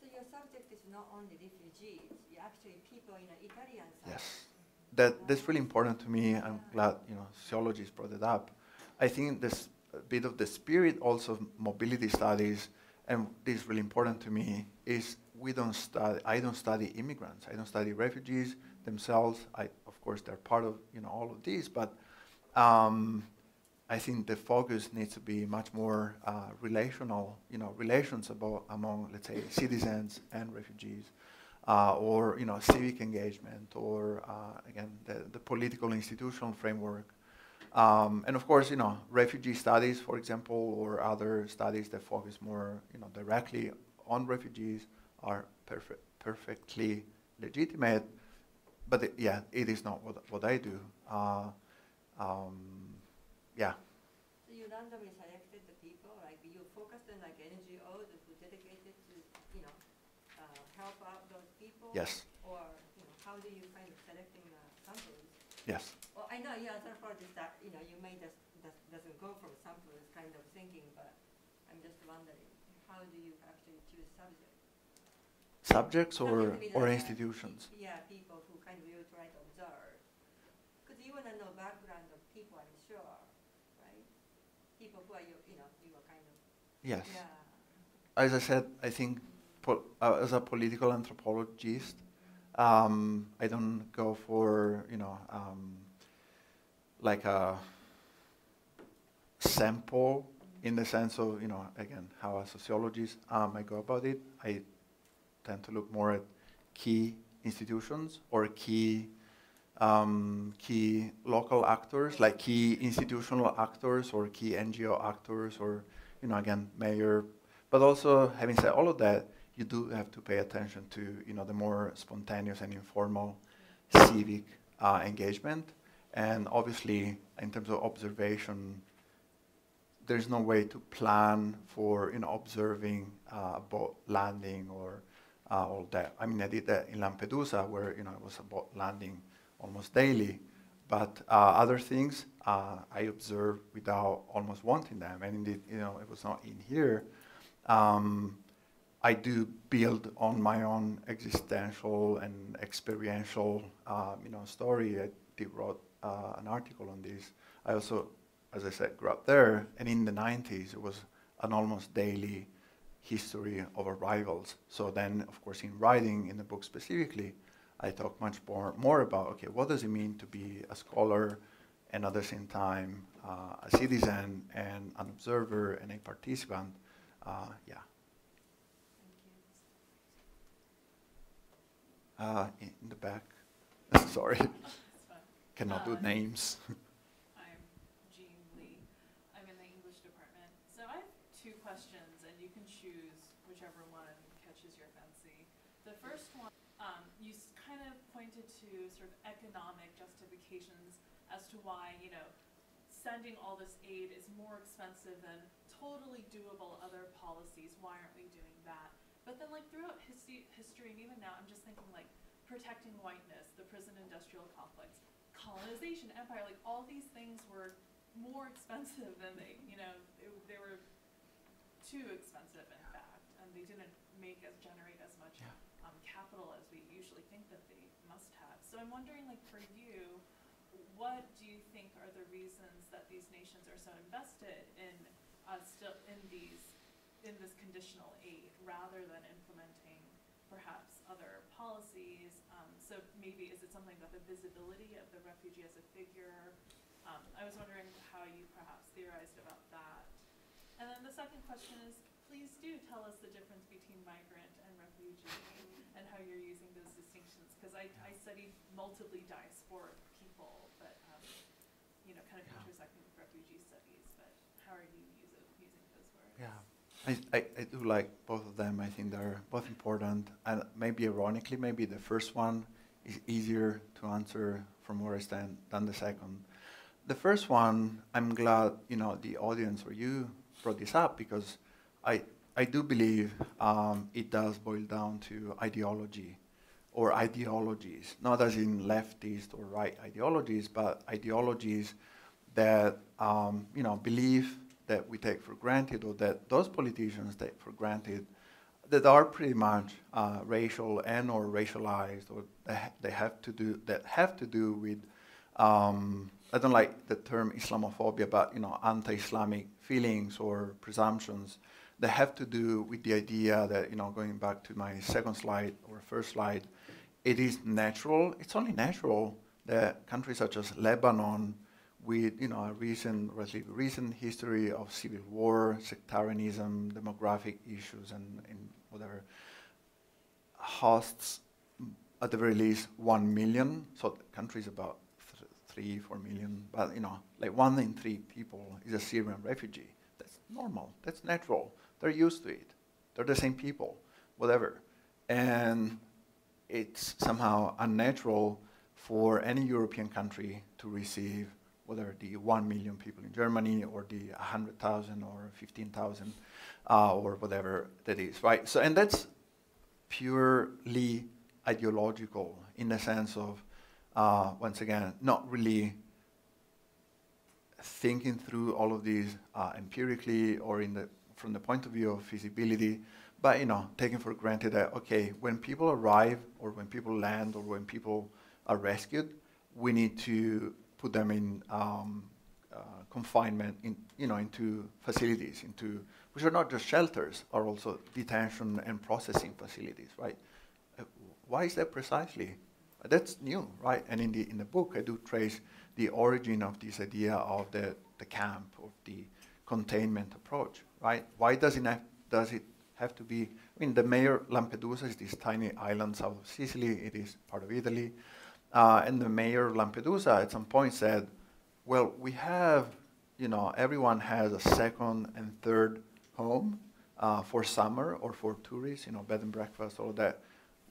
So your subject is not only refugees, you're actually people in the Italian side. Yes, that, that's really important to me. I'm glad you know sociologists brought it up. I think this bit of the spirit also of mobility studies, and this is really important to me, is we don't study, I don't study immigrants. I don't study refugees themselves. I, of course, they're part of you know all of these, but um, I think the focus needs to be much more uh, relational, you know, relations about, among, let's say, citizens and refugees, uh, or, you know, civic engagement, or, uh, again, the, the political institutional framework um, and of course, you know, refugee studies, for example, or other studies that focus more, you know, directly on refugees are perfect, perfectly legitimate. But it, yeah, it is not what, what I do. Uh, um, yeah. So you randomly selected the people, like you focused on like NGOs who dedicated to, you know, uh, help out those people? Yes. Or, you know, how do you kind of selecting the samples? Yes. Well, I know your you're anthropologist that, you know, you may just, doesn't go from samples kind of thinking, but I'm just wondering, how do you actually choose subjects? Subjects or, or like, uh, institutions? Yeah, people who kind of you try to observe. Because you want to know background of people, I'm sure, right? People who are you, you know, you are kind of, Yes. yeah. As I said, I think uh, as a political anthropologist, um, I don't go for, you know, um, like a sample in the sense of, you know, again, how a sociologist um, I go about it. I tend to look more at key institutions or key um, key local actors, like key institutional actors or key NGO actors, or you know, again, mayor. But also, having said all of that, you do have to pay attention to you know the more spontaneous and informal civic uh, engagement. And obviously, in terms of observation, there's no way to plan for you know observing uh, boat landing or uh, all that. I mean, I did that in Lampedusa, where you know it was a boat landing almost daily. But uh, other things uh, I observed without almost wanting them, and indeed, you know, it was not in here. Um, I do build on my own existential and experiential, um, you know, story. I did wrote uh, an article on this. I also, as I said, grew up there, and in the 90s, it was an almost daily history of arrivals. So then, of course, in writing in the book specifically, I talk much more, more about, okay, what does it mean to be a scholar and at the same time uh, a citizen and an observer and a participant? Uh, yeah. Uh, in the back. Sorry. Cannot do Uh, names. I'm Jean Lee. I'm in the English department. So I have two questions, and you can choose whichever one catches your fancy. The first one, um, you s- kind of pointed to sort of economic justifications as to why, you know, sending all this aid is more expensive than totally doable other policies. Why aren't we doing that? But then, like throughout history, history, and even now, I'm just thinking like protecting whiteness, the prison-industrial complex, colonization, empire, like all these things were more expensive than they, you know, it, they were too expensive in fact, and they didn't make as generate as much Yeah. um, capital as we usually think that they must have. So I'm wondering, like for you, what do you think are the reasons that these nations are so invested in uh, still in these in this conditional aid rather than implementing perhaps other policies? Um, so maybe is it something about the visibility of the refugee as a figure? Um, I was wondering how you perhaps theorized about that. And then the second question is, please do tell us the difference between migrant and how you're using those distinctions. Because I, I studied multiply diasporic people, but, um, you know, kind of Yeah. intersecting with refugee studies. But how are you it, using those words? Yeah. I, I, I do like both of them. I think they're both important. And maybe ironically, maybe the first one is easier to answer from where I stand than the second. The first one, I'm glad you know the audience or you brought this up because I I do believe um, it does boil down to ideology or ideologies, not as in leftist or right ideologies, but ideologies that um, you know believe that we take for granted or that those politicians take for granted that are pretty much uh, racial and or racialized or they have to do that have to do with um, I don't like the term Islamophobia, but you know anti-Islamic feelings or presumptions that have to do with the idea that you know going back to my second slide or first slide, it is natural. It's only natural that countries such as Lebanon with you know a recent, relatively recent history of civil war, sectarianism, demographic issues, and, and whatever, hosts at the very least one million. So the country is about th three, four million, but you know, like one in three people is a Syrian refugee. That's normal. That's natural. They're used to it. They're the same people, whatever, and it's somehow unnatural for any European country to receive whether the 1 million people in Germany or the 100,000 or 15,000 uh, or whatever that is, right? So, and that's purely ideological in the sense of, uh, once again, not really thinking through all of these uh, empirically or in the, from the point of view of feasibility, but you know, taking for granted that okay, when people arrive or when people land or when people are rescued, we need to put them in um, uh, confinement, in, you know, into facilities, into which are not just shelters, are also detention and processing facilities, right? Uh, why is that precisely? That's new, right? And in the in the book, I do trace the origin of this idea of the the camp of the containment approach, right? Why does it have, does it have to be? I mean, the mayor Lampedusa is this tiny island south of Sicily. It is part of Italy. Uh, and the mayor of Lampedusa at some point said, well, we have, you know, everyone has a second and third home uh, for summer or for tourists, you know, bed and breakfast, all of that.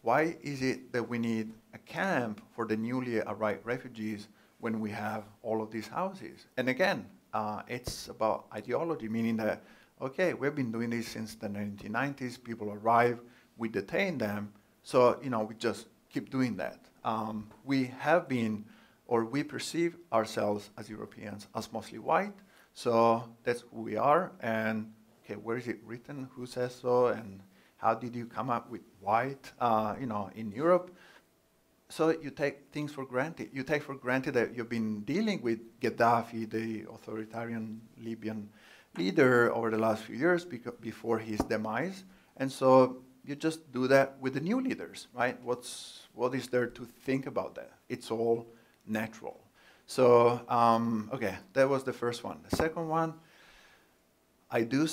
Why is it that we need a camp for the newly arrived refugees when we have all of these houses? And again, uh, it's about ideology, meaning that, okay, we've been doing this since the 1990s. People arrive, we detain them, so, you know, we just keep doing that um, we have been, or we perceive ourselves as Europeans as mostly white. So that's who we are. And okay, where is it written? Who says so? And how did you come up with white? Uh, you know, in Europe. So you take things for granted. You take for granted that you've been dealing with Gaddafi, the authoritarian Libyan leader, over the last few years before his demise. And so you just do that with the new leaders, right? What's, what is there to think about that? It's all natural. So, um, okay, that was the first one. The second one, I do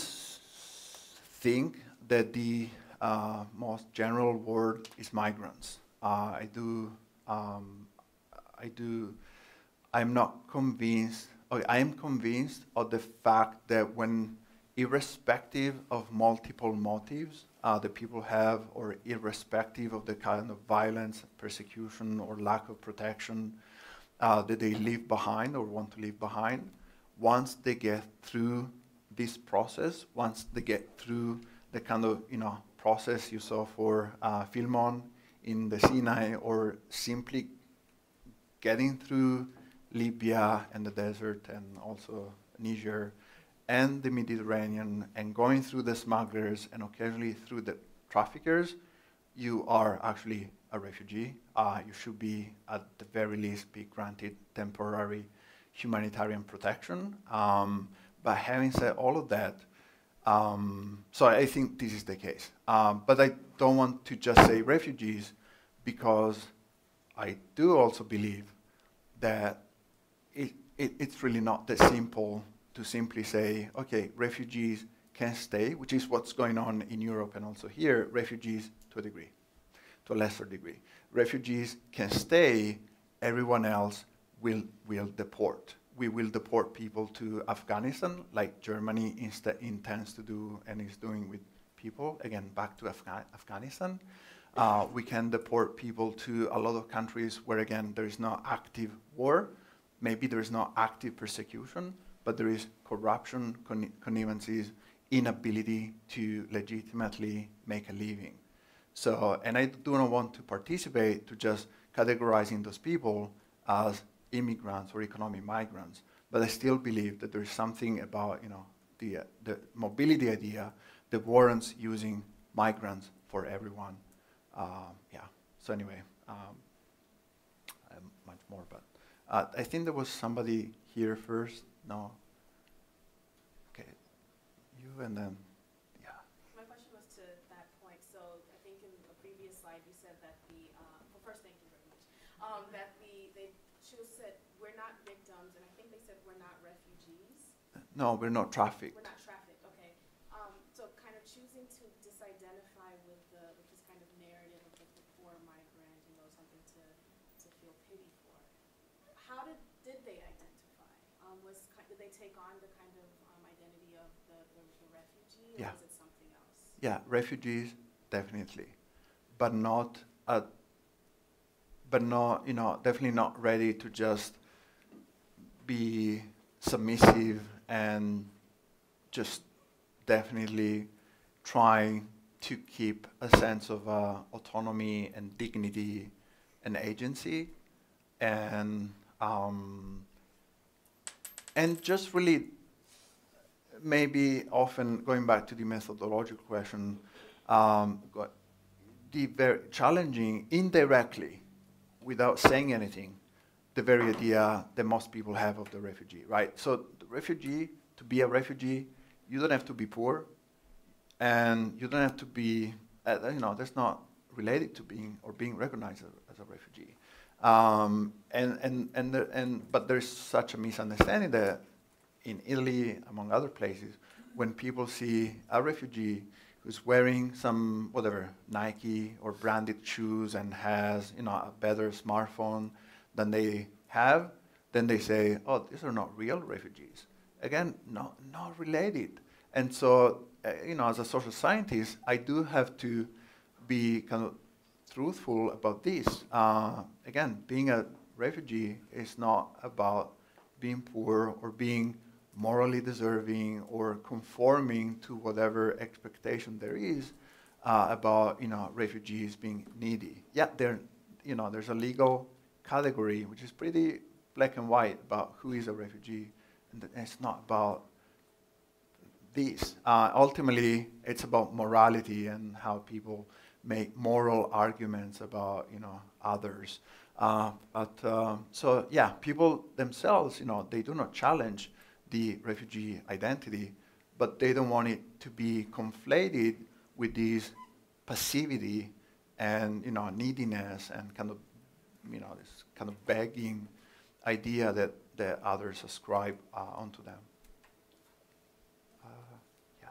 think that the uh, most general word is migrants. Uh, I do, um, I do, I'm not convinced, okay, I am convinced of the fact that when, irrespective of multiple motives, uh, the people have, or irrespective of the kind of violence, persecution, or lack of protection uh, that they leave behind or want to leave behind, once they get through this process, once they get through the kind of you know process you saw for uh, Philmon in the Sinai, or simply getting through Libya and the desert and also Niger, and the Mediterranean and going through the smugglers and occasionally through the traffickers, you are actually a refugee. Uh, you should be, at the very least, be granted temporary humanitarian protection. Um, but having said all of that, um, so I think this is the case. Um, but I don't want to just say refugees because I do also believe that it, it, it's really not that simple to simply say, okay, refugees can stay, which is what's going on in Europe and also here, refugees to a degree, to a lesser degree. Refugees can stay, everyone else will, will deport. we will deport people to Afghanistan, like Germany intends to do and is doing with people, again, back to Afga- Afghanistan. Uh, we can deport people to a lot of countries where, again, there is no active war. Maybe there is no active persecution, but there is corruption, con- connivences, inability to legitimately make a living. So, and I do not want to participate to just categorizing those people as immigrants or economic migrants, but I still believe that there is something about, you know, the, uh, the mobility idea that warrants using migrants for everyone. Uh, yeah. So anyway, um, much more, but uh, I think there was somebody here first. No. Okay. You and then. Yeah. My question was to that point. So I think in a previous slide you said that the uh, well, first thank you very much. Um, that the they chose said we're not victims, and I think they said we're not refugees. No, we're not trafficked. We're not trafficked. Okay. Um, so kind of choosing to disidentify with the with this kind of narrative of like the poor migrant, you know, something to to feel pity for. How did did they identify? Um, was ki- did they take on the kind of um, identity of the, the, the refugee, or Yeah. was it something else? Yeah, refugees definitely, but not at, but not you know definitely not ready to just be submissive and just definitely trying to keep a sense of uh, autonomy and dignity and agency and um, and just really maybe often going back to the methodological question, um, the very challenging indirectly, without saying anything, the very idea that most people have of the refugee, right? So the refugee, to be a refugee, you don't have to be poor, and you don't have to be, uh, you know, that's not related to being or being recognized as, a refugee. Um, and and and, the, and but there's such a misunderstanding that in Italy, among other places, when people see a refugee who's wearing some whatever Nike or branded shoes and has you know a better smartphone than they have, then they say, "Oh, these are not real refugees." Again, not not related. And so, uh, you know, as a social scientist, I do have to be kind of truthful about this. Uh, again, being a refugee is not about being poor or being morally deserving or conforming to whatever expectation there is uh, about you know refugees being needy. Yeah, there, you know, there's a legal category which is pretty black and white about who is a refugee, and it's not about this. Uh, ultimately, it's about morality and how people make moral arguments about you know others. Uh, but um, so yeah, people themselves, you know, they do not challenge the refugee identity, but they don't want it to be conflated with this passivity and you know neediness and kind of you know this kind of begging idea that that others ascribe uh, onto them. Uh, yeah.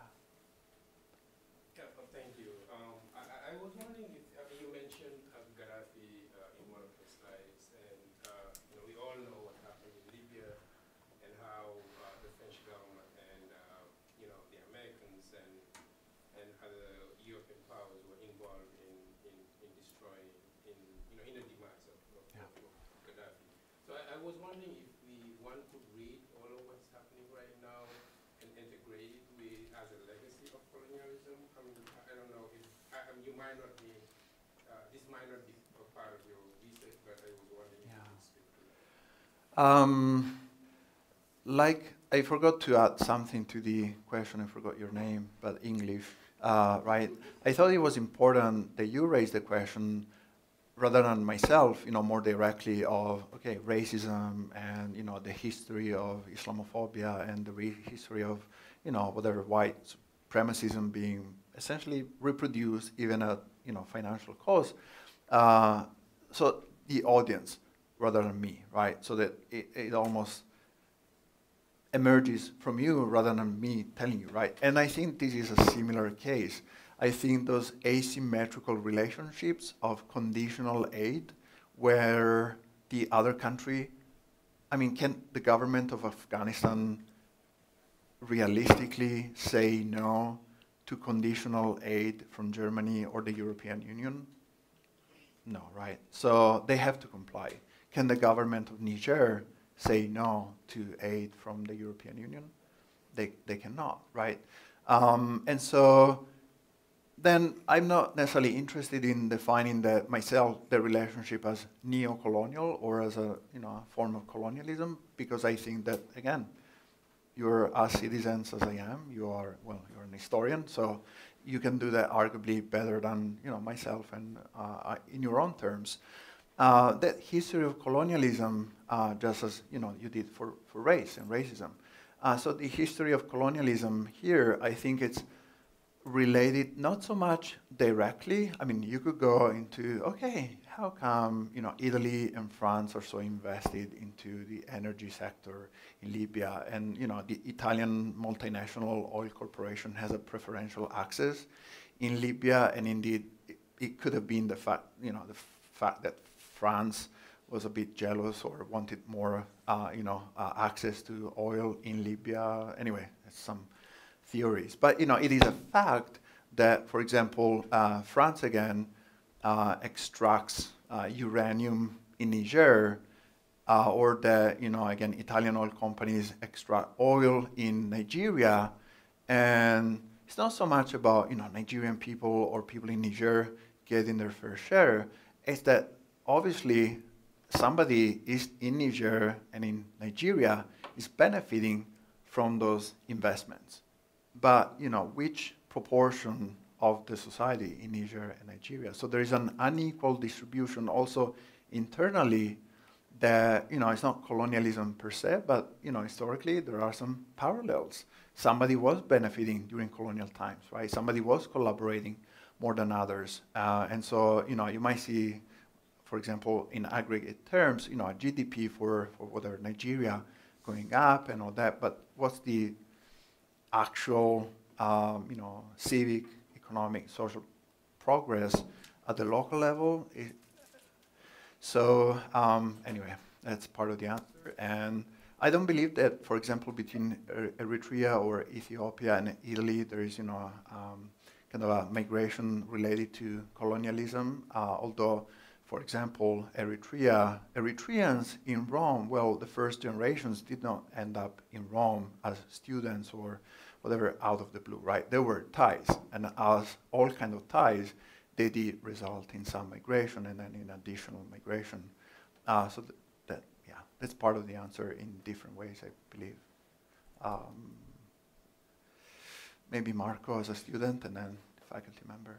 Yeah, well, thank you. Um, I, I- I was wondering if, I mean, you mentioned uh, Gaddafi uh, in one of your slides, and, uh, you know, we all know what happened in Libya and how uh, the French government and, uh, you know, the Americans and, and other European powers were involved in, in, in in, you know, in the demise of, of, Yeah. of Gaddafi. So I, I was wondering if we, one could read all of what's happening right now and integrate it with as a legacy of colonialism? I mean, I don't know if, I, I mean, you might not be, uh, this might not be a part of your research, but I was wondering if you Yeah. could speak to that. Um, like I forgot to add something to the question. I forgot your name, but English, uh, right? I thought it was important that you raised the question rather than myself, you know, more directly of okay, racism and you know the history of Islamophobia and the history of you know whatever white supremacism being essentially reproduced even at you know financial cost. Uh, so the audience rather than me, right? So that it, it almost emerges from you rather than me telling you, right? And I think this is a similar case. I think those asymmetrical relationships of conditional aid where the other country I mean, can the government of Afghanistan realistically say no to conditional aid from Germany or the European Union? No, right? So they have to comply. Can the government of Niger say no to aid from the European Union? They, they cannot, right? Um, and so then I'm not necessarily interested in defining the, myself the relationship as neo-colonial or as a you know form of colonialism because I think that again you're as citizens as I am. You are well, you're an historian, so you can do that arguably better than you know myself and uh, in your own terms. Uh, that history of colonialism, just as you know you did for, for race and racism. Uh, so the history of colonialism here, I think it's related not so much directly. I mean, you could go into okay, how come you know Italy and France are so invested into the energy sector in Libya, and you know the Italian multinational oil corporation has a preferential access in Libya, and indeed it, it could have been the fact you know the fact that France was a bit jealous or wanted more uh, you know uh, access to oil in Libya. Anyway, some theories, but you know it is a fact that, for example, uh, France again uh, extracts uh, uranium in Niger, uh, or the, you know, again, Italian oil companies extract oil in Nigeria, and it's not so much about, you know, Nigerian people or people in Niger getting their fair share, it's that obviously somebody is in Niger and in Nigeria is benefiting from those investments. But, you know, which proportion of the society in Niger and Nigeria. So there is an unequal distribution also internally that, you know, it's not colonialism per se, but, you know, historically there are some parallels. Somebody was benefiting during colonial times, right? Somebody was collaborating more than others. Uh, and so, you know, you might see, for example, in aggregate terms, you know, GDP for, for whatever, Nigeria going up and all that, but what's the actual, um, you know, civic economic, social progress at the local level. It, so um, anyway, that's part of the answer. And I don't believe that, for example, between Eritrea or Ethiopia and Italy, there is, you know, um, kind of a migration related to colonialism. Uh, although, for example, Eritrea, Eritreans in Rome, well, the first generations did not end up in Rome as students or whatever out of the blue, right? There were ties, and as all kind of ties, they did result in some migration and then in additional migration. Uh, so th that, yeah, that's part of the answer in different ways, I believe. Um, maybe Marco as a student and then the faculty member.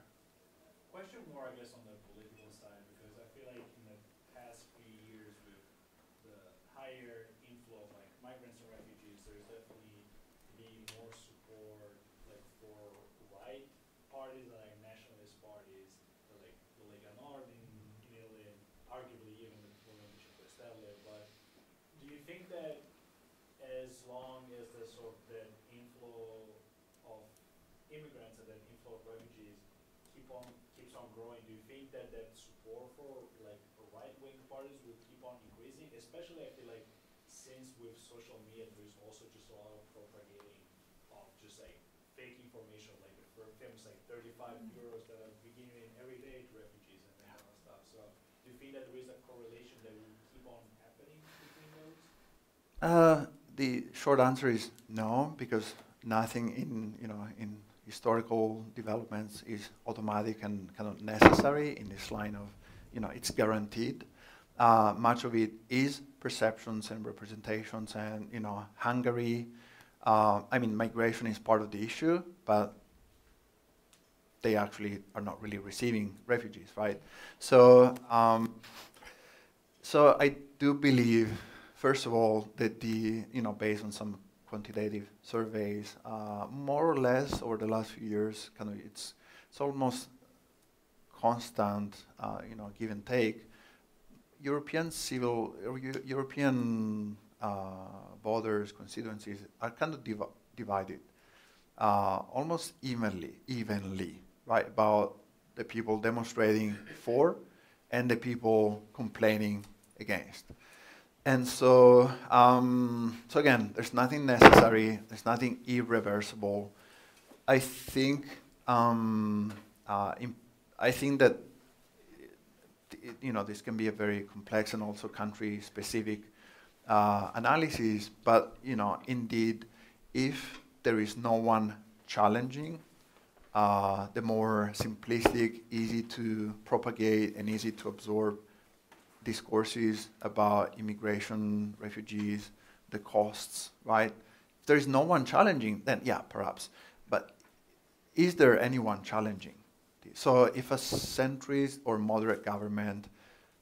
Question more, I guess, on the political side, because I feel like in the past few years with the higher inflow of like migrants and refugees, there's definitely being more support like for right parties like nationalist parties, like the Lega Nord in, in Italy, and arguably even the movement Cinque Stelle. But do you think that as long as the sort of that inflow of immigrants and that inflow of refugees keep on keeps on growing, do you think that that support for like right wing parties will keep on increasing? Especially I feel like since with social media, there's also just a lot of propagating of just like fake information, like the famous like 35 Mm. euros that are beginning every day to refugees and that kind of stuff. So do you think that there is a correlation that will keep on happening between those? Uh, the short answer is no, because nothing in you know in historical developments is automatic and kind of necessary in this line of you know it's guaranteed. Uh, much of it is perceptions and representations, and you know Hungary. Uh, I mean, migration is part of the issue, but they actually are not really receiving refugees, right? So, um, so I do believe first of all, that the, you know, based on some quantitative surveys, uh, more or less over the last few years, kind of it's, it's almost constant, uh, you know, give and take. European civil, European uh, borders, constituencies are kind of div- divided, uh, almost evenly, evenly, right? About the people demonstrating for and the people complaining against. And so, um, so again, there's nothing necessary, there's nothing irreversible. I think, um, uh, I think that, you know, this can be a very complex and also country-specific uh, analysis, but, you know, indeed, if there is no one challenging, uh, the more simplistic, easy to propagate, and easy to absorb discourses about immigration, refugees, the costs, right? If there is no one challenging, then yeah, perhaps. But is there anyone challenging? So if a centrist or moderate government,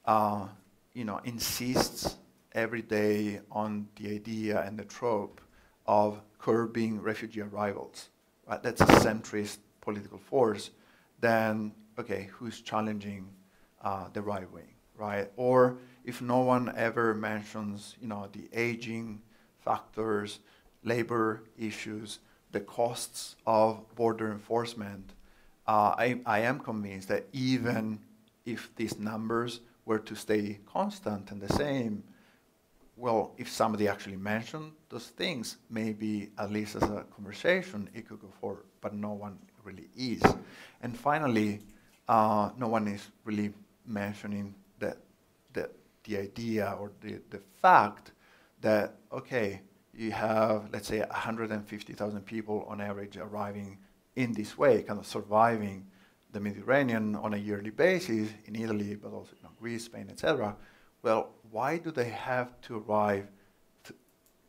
uh, you know, insists every day on the idea and the trope of curbing refugee arrivals, right? That's a centrist political force. Then, okay, who's challenging uh, the right wing? Right? Or if no one ever mentions, you know, the aging factors, labor issues, the costs of border enforcement, uh, I, I am convinced that even if these numbers were to stay constant and the same, well, if somebody actually mentioned those things, maybe at least as a conversation, it could go forward, but no one really is. And finally, uh, no one is really mentioning the idea or the, the fact that, okay, you have, let's say, 150,000 people on average arriving in this way, kind of surviving the Mediterranean on a yearly basis in Italy, but also Greece, Spain, etc. Well, why do they have to arrive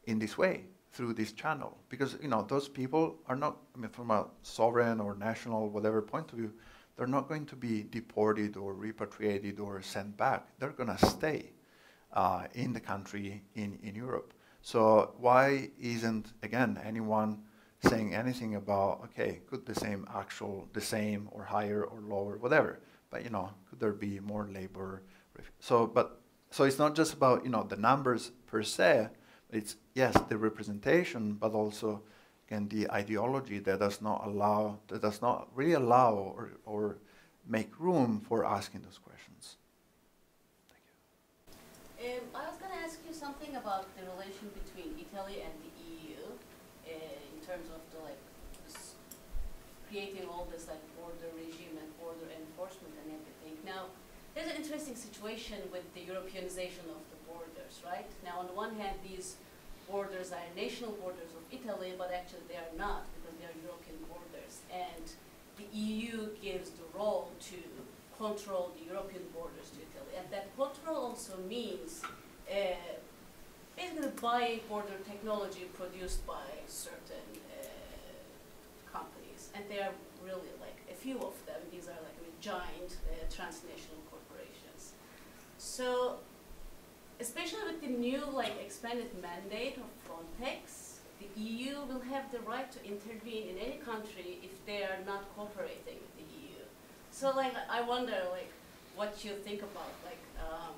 in this way through this channel? Because you know those people are not, I mean, from a sovereign or national whatever point of view, they're not going to be deported or repatriated or sent back. They're going to stay uh, in the country in, in Europe. So why isn't, again, anyone saying anything about, okay, could the same actual, the same or higher or lower, whatever, but you know, could there be more labor? So, but, so it's not just about, you know, the numbers per se, it's, yes, the representation, but also and the ideology that does not allow, that does not really allow or, or make room for asking those questions. Thank you. Um, I was going to ask you something about the relation between Italy and the EU uh, in terms of the like creating all this like border regime and border enforcement and everything. Now, there's an interesting situation with the Europeanization of the borders, right? Now, on the one hand, these borders are national borders of Italy, but actually they are not because they are European borders. And the EU gives the role to control the European borders to Italy. And that control also means uh, basically buying border technology produced by certain uh, companies. And they are really like a few of them. These are like giant uh, transnational corporations. So especially with the new like expanded mandate of Frontex, the EU will have the right to intervene in any country if they are not cooperating with the EU. So like I wonder like what you think about like um,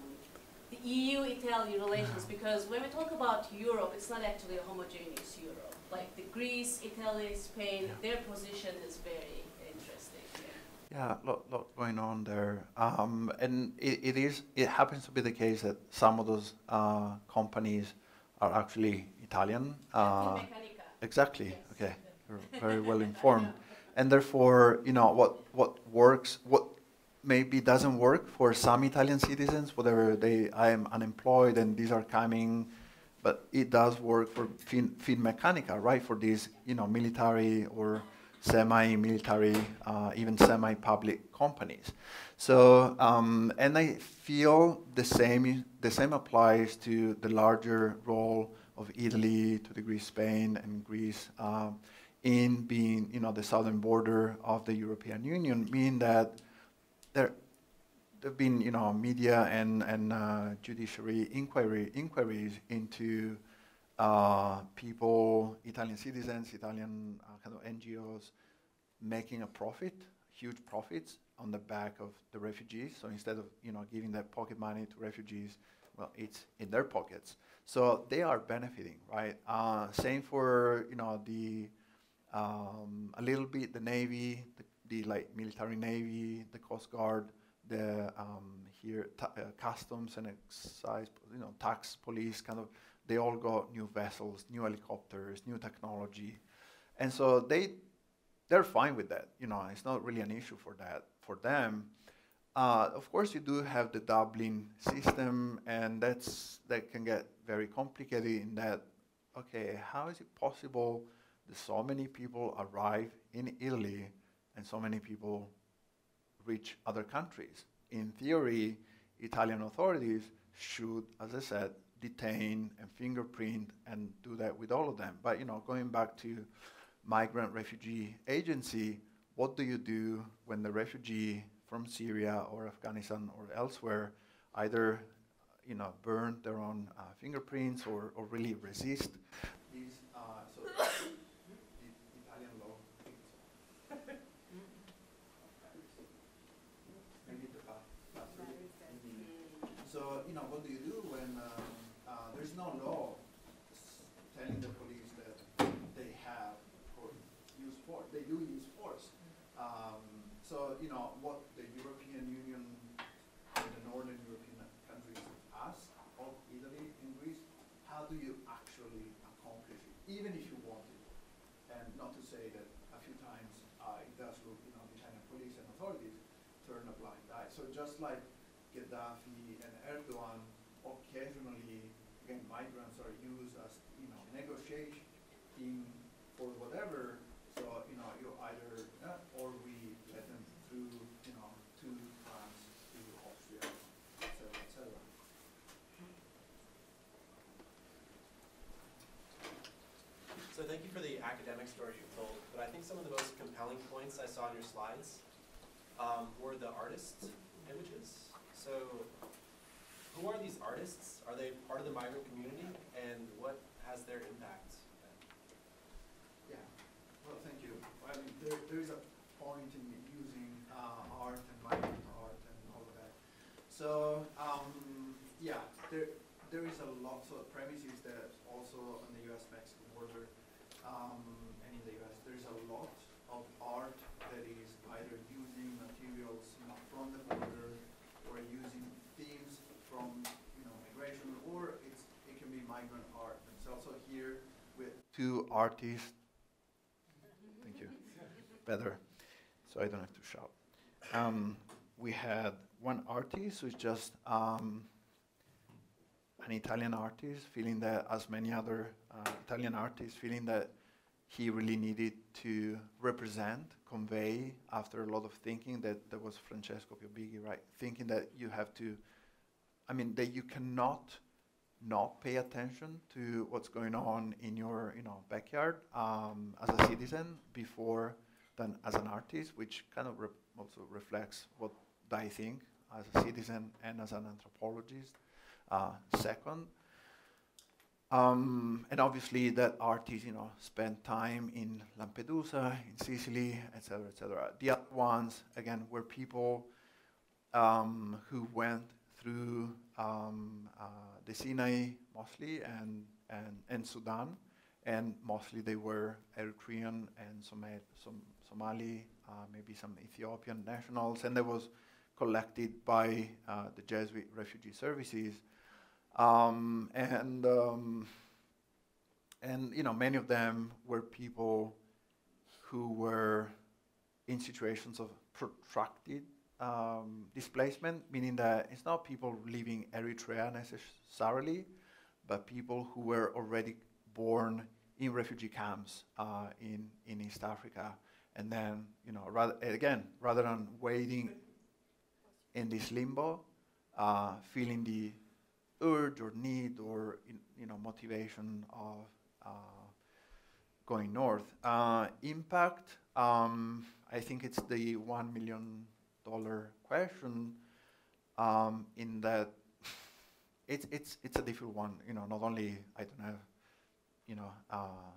the EU-Italy relations because when we talk about Europe, it's not actually a homogeneous Europe. Like the Greece, Italy, Spain, yeah. their position is very yeah, lot, lot going on there, um, and it, it is. It happens to be the case that some of those uh, companies are actually Italian. Uh, exactly. Yes. Okay, You're very well informed, and therefore, you know what what works, what maybe doesn't work for some Italian citizens, whatever they. I am unemployed, and these are coming, but it does work for fin, Finmeccanica, right? For these, you know, military or semi-military, uh, even semi-public companies. So, um, and I feel the same, the same applies to the larger role of Italy, to degree Spain and Greece, uh, in being, you know, the southern border of the European Union, meaning that there have been, you know, media and, and uh, judiciary inquiry, inquiries into uh, people, Italian citizens, Italian kind of NGOs, making a profit, huge profits on the back of the refugees. So instead of you know giving their pocket money to refugees, well, it's in their pockets. So they are benefiting, right? Uh, same for you know the um, a little bit the navy, the, the like military navy, the coast guard, the um, here uh, customs and excise, you know, tax police, kind of, they all got new vessels, new helicopters, new technology, and so they they're fine with that. You know, it's not really an issue for that for them. Uh, of course, you do have the Dublin system, and that's that can get very complicated. In that, okay, how is it possible that so many people arrive in Italy and so many people reach other countries? In theory, Italian authorities should, as I said, detain and fingerprint and do that with all of them. But you know, going back to migrant refugee agency, what do you do when the refugee from Syria or Afghanistan or elsewhere either you know burn their own uh, fingerprints or, or really resist these uh, so the Italian law maybe the pa- pa- so you know what do you do when um, uh, there's no law s- telling the police that they have or they do use force um, so you know what the European Union or the northern European countries ask of Italy and Greece how do you actually accomplish it even if you want it? And not to say that a few times uh, it does look you know the Italian police and authorities turn a blind eye. So just like Gaddafi and Erdogan occasionally again migrants are used as you know negotiating for whatever so you know you either uh, or we let them through you know to France to Austria etc etc So thank you for the academic story you told, but I think some of the most compelling points I saw in your slides um, were the artist images. So who are these artists? Are they part of the migrant community? And what has their impact? Yeah, well, thank you. I mean, there, there is a point in using uh, art and migrant art and all of that. So, um, yeah, there, there is a lot of premises on the U.S.-Mexico border um, and in the U.S. there is a lot of art that is either using materials, you know, from the border or using themes from, you know, migration, or it can be migrant art themselves. So here with two artists Thank you. Better, so I don't have to shout. Um, we had one artist who's just um, an Italian artist, feeling that, as many other uh, Italian artists, feeling that he really needed to represent, convey, after a lot of thinking, that there was Francesco Piobbichi, right? Thinking that you have to, I mean, that you cannot not pay attention to what's going on in your you know backyard um, as a citizen before than as an artist, which kind of also reflects what I think as a citizen and as an anthropologist. Uh, second, um, and obviously that artist you know spent time in Lampedusa, in Sicily, etc., etc. The other ones again were people um, who went through um, uh, the Sinai mostly and, and, and Sudan, and mostly they were Eritrean and Somal- Som- Somali, uh, maybe some Ethiopian nationals, and that was collected by uh, the Jesuit Refugee Services. Um, and, um, and, you know, many of them were people who were in situations of protracted um, displacement, meaning that it's not people leaving Eritrea necessarily, but people who were already born in refugee camps uh, in, in East Africa. And then, you know, rather, again, rather than waiting in this limbo, uh, feeling the urge or need or, you know, motivation of uh, going north. Uh, impact, um, I think it's the one million dollar question um, in that it's it's it's a difficult one. You know, not only I don't have you know uh,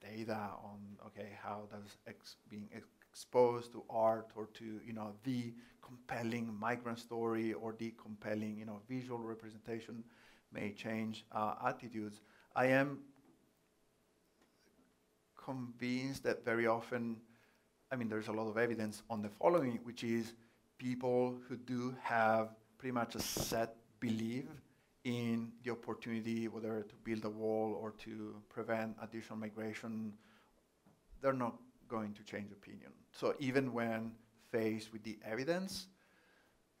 data on okay how does X being exposed to art or to you know the compelling migrant story or the compelling you know visual representation may change uh, attitudes. I am convinced that very often I mean, there's a lot of evidence on the following, which is people who do have pretty much a set belief in the opportunity, whether to build a wall or to prevent additional migration, they're not going to change opinion. So even when faced with the evidence,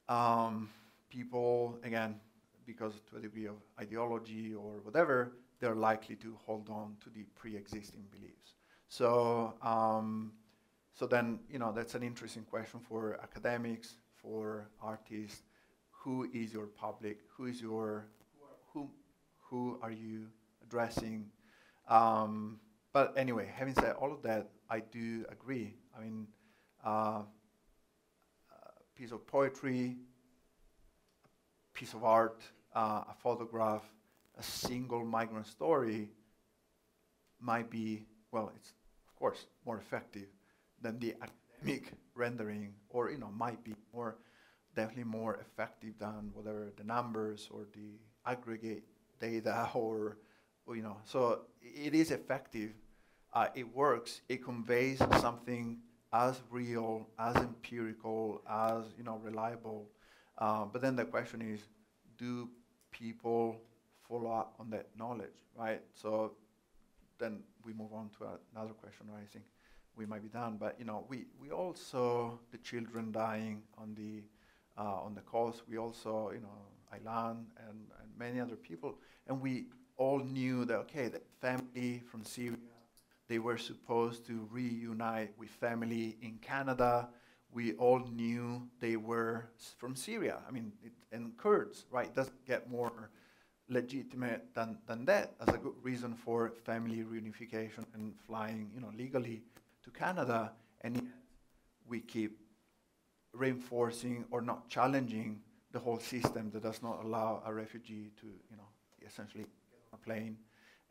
um, people, again, because to a degree of ideology or whatever, they're likely to hold on to the pre-existing beliefs. So, um, so then, you know, that's an interesting question for academics, for artists. Who is your public? Who is your, who, who are you addressing? Um, but anyway, having said all of that, I do agree. I mean, uh, a piece of poetry, a piece of art, uh, a photograph, a single migrant story might be, well, it's of course more effective than the academic rendering, or you know, might be more, definitely more effective than whatever the numbers or the aggregate data or, or you know. So it is effective. Uh, it works. It conveys something as real, as empirical, as you know, reliable. Uh, but then the question is, do people follow up on that knowledge, right? So then we move on to another question, right? I think we might be done, but you know, we, we all saw the children dying on the uh, on the coast. We also, you know, Aylan and, and many other people, and we all knew that okay, the family from Syria, they were supposed to reunite with family in Canada. We all knew they were from Syria. I mean, it, and Kurds, right? Doesn't get more legitimate than, than that as a good reason for family reunification and flying, you know, legally to Canada, and yet we keep reinforcing or not challenging the whole system that does not allow a refugee to, you know, essentially a plane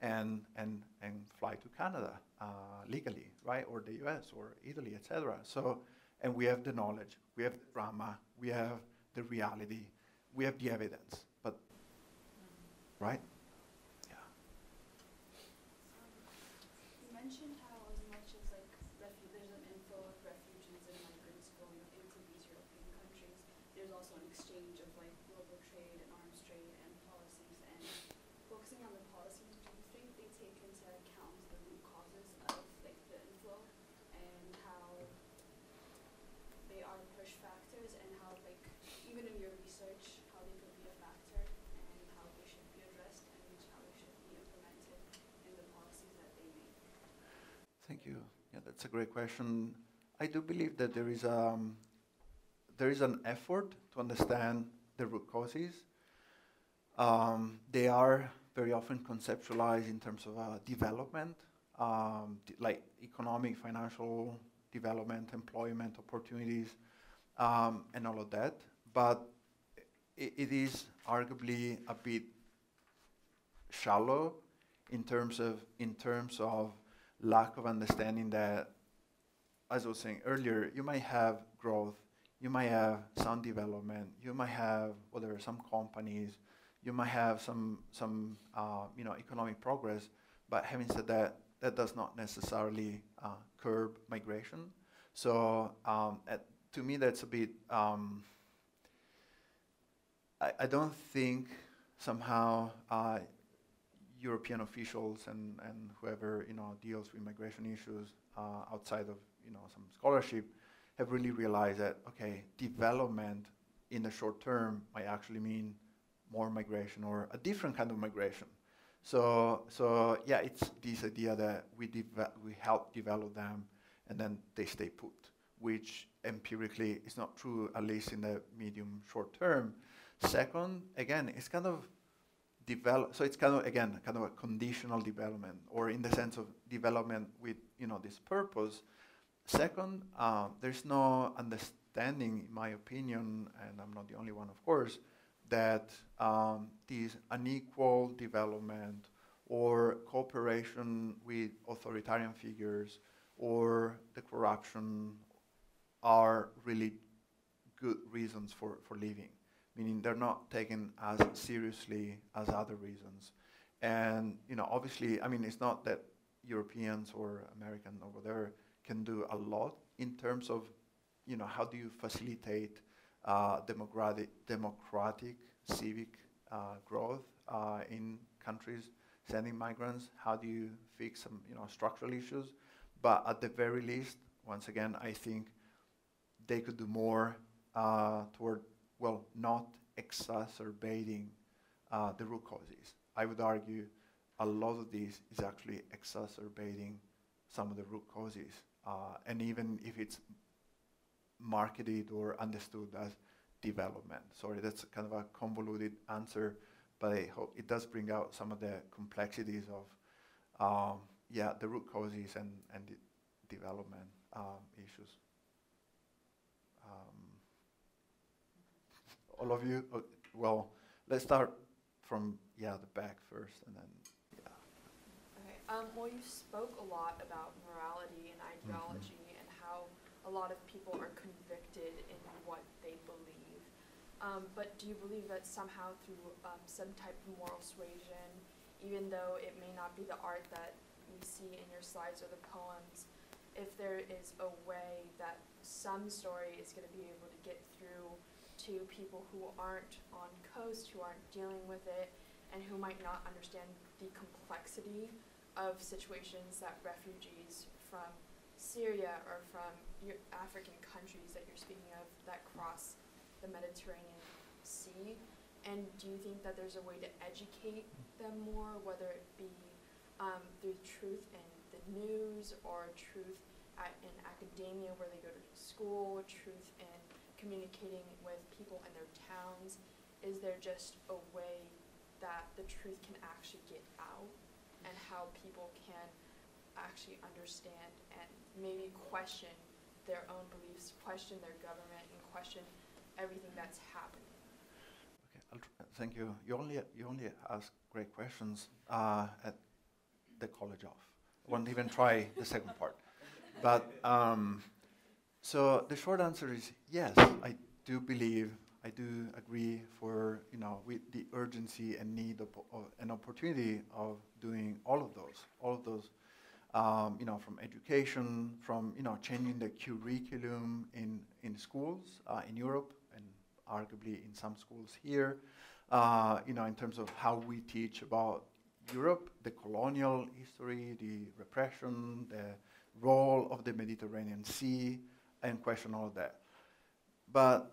and and and fly to Canada uh, legally, right, or the U.S. or Italy, etc. So, and we have the knowledge, we have the drama, we have the reality, we have the evidence, but right? Yeah. You mentioned how as much as like refu- there's an inflow of refugees and migrants going into these European countries, there's also an exchange of like global trade and arms trade and policies. And focusing on the policies, do you think they take into account the root causes of like the inflow and how they are push factors and how like even in your research how they could be a factor and how they should be addressed and which how they should be implemented in the policies that they make? Thank you. Yeah, that's a great question. I do believe that there is um, there is an effort to understand the root causes. Um, they are very often conceptualized in terms of uh, development, um, like economic, financial development, employment opportunities, um, and all of that. But i it is arguably a bit shallow in terms of in terms of lack of understanding that, as I was saying earlier, you might have growth, you might have some development, you might have whatever some companies, you might have some some uh, you know economic progress, but having said that, that does not necessarily uh, curb migration. So um, at, to me, that's a bit. Um, I, I don't think somehow uh, European officials and, and whoever you know deals with migration issues uh, outside of you know some scholarship have really realized that okay, development in the short term might actually mean more migration or a different kind of migration. So so yeah, it's this idea that we we help develop them and then they stay put, which empirically is not true at least in the medium short term. Second, again, it's kind of develop. So it's kind of again kind of a conditional development, or in the sense of development with you know this purpose. Second, uh, there's no understanding, in my opinion, and I'm not the only one, of course, that um, this unequal development or cooperation with authoritarian figures or the corruption are really good reasons for, for leaving meaning they're not taken as seriously as other reasons. And you know, obviously, I mean, it's not that Europeans or American or whatever can do a lot in terms of, you know, how do you facilitate uh, democratic, democratic civic uh, growth uh, in countries sending migrants? How do you fix some you know structural issues? But at the very least, once again, I think they could do more uh, toward well not exacerbating uh, the root causes. I would argue a lot of this is actually exacerbating some of the root causes. Uh, and even if it's marketed or understood as development. Sorry, that's kind of a convoluted answer, but I hope it does bring out some of the complexities of, um, yeah, the root causes and, and the development um, issues. All of you, uh, well, let's start from, yeah, the back first and then, yeah. Okay. Um, well, you spoke a lot about morality and ideology and how a lot of people are convicted in what they believe. Um, but do you believe that somehow through um, some type of moral suasion, even though it may not be the art that we see in your slides or the poems, if there is a way that some story is going to be able to get through to people who aren't on coast, who aren't dealing with it, and who might not understand the complexity of situations that refugees from Syria or from African countries that you're speaking of that cross the Mediterranean Sea? And do you think that there's a way to educate them more, whether it be um, through truth in the news or truth at, in academia where they go to school, truth in communicating with people in their towns? Is there just a way that the truth can actually get out and how people can actually understand and maybe question their own beliefs, question their government, and question everything that's happening? Okay, thank you. You only you only ask great questions uh, at the college off. I won't even try the second part. But um, so the short answer is yes. I do believe. I do agree for you know with the urgency and need of, of an opportunity of doing all of those, all of those, um, you know, from education, from you know changing the curriculum in in schools uh, in Europe and arguably in some schools here, uh, you know, in terms of how we teach about Europe, the colonial history, the repression, the role of the Mediterranean Sea, and question all of that. But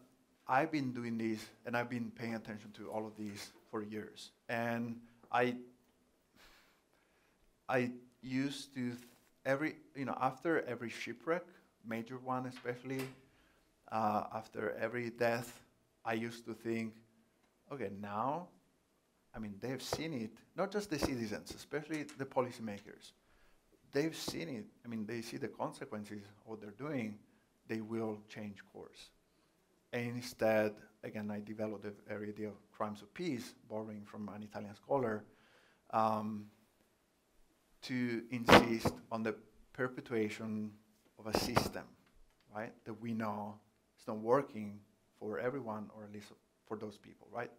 I've been doing this and I've been paying attention to all of these for years. And I I used to every you know after every shipwreck, major one especially, uh, after every death, I used to think, okay, now, I mean they've seen it. Not just the citizens, especially the policymakers. They've seen it. I mean they see the consequences of what they're doing. They will change course. And instead, again, I developed the idea of crimes of peace, borrowing from an Italian scholar. Um, to insist on the perpetuation of a system, right? That we know is not working for everyone, or at least for those people, right?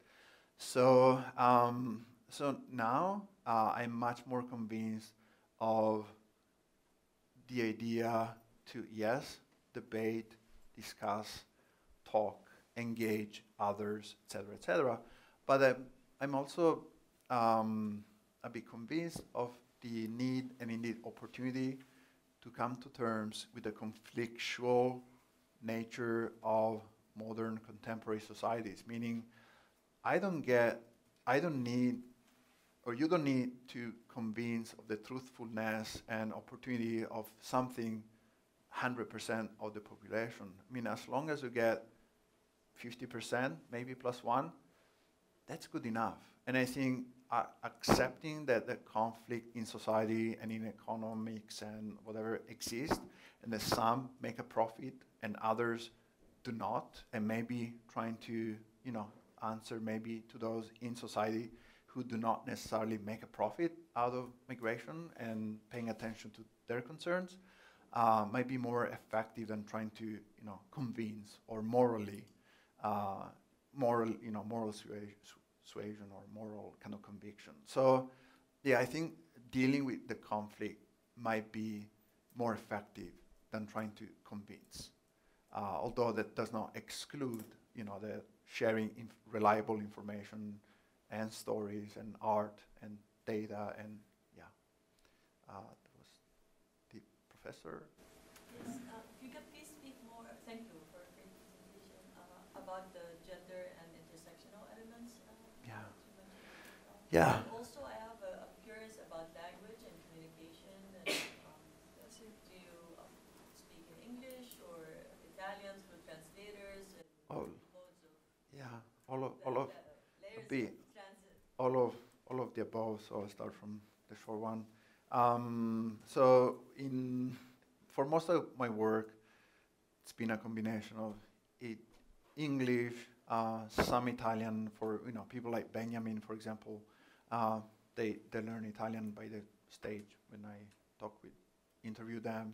So, um, so now uh, I'm much more convinced of the idea to yes, debate, discuss, talk, engage others, etc., etc. But uh, I'm also um, a bit convinced of the need and indeed opportunity to come to terms with the conflictual nature of modern contemporary societies, meaning I don't get, I don't need, or you don't need to convince of the truthfulness and opportunity of something 100% of the population. I mean, as long as you get 50%, maybe plus one, that's good enough. And I think uh, accepting that the conflict in society and in economics and whatever exists, and that some make a profit and others do not, and maybe trying to, you know, answer maybe to those in society who do not necessarily make a profit out of migration and paying attention to their concerns uh, might be more effective than trying to, you know, convince or morally, uh, moral, you know, moral persuasion or moral kind of conviction. So, yeah, I think dealing with the conflict might be more effective than trying to convince. Uh, although that does not exclude, you know, the sharing inf reliable information and stories and art and data and yeah. Uh, that was the professor. Yes, uh, if you could please speak more, thank you for a great presentation, uh, about the gender and intersectional elements. Uh, Yeah. that you mentioned as well. Yeah. And also, I have a, I'm curious about language and communication. And, um, do you um, speak in English or Italian through translators and Oh. of Yeah, all of, all of, layers be- all of, all of the above. So I'll start from the short one. Um, so in, for most of my work, it's been a combination of it, English, uh, some Italian. For you know, people like Benjamin, for example, uh, they they learn Italian by the stage when I talk with, interview them.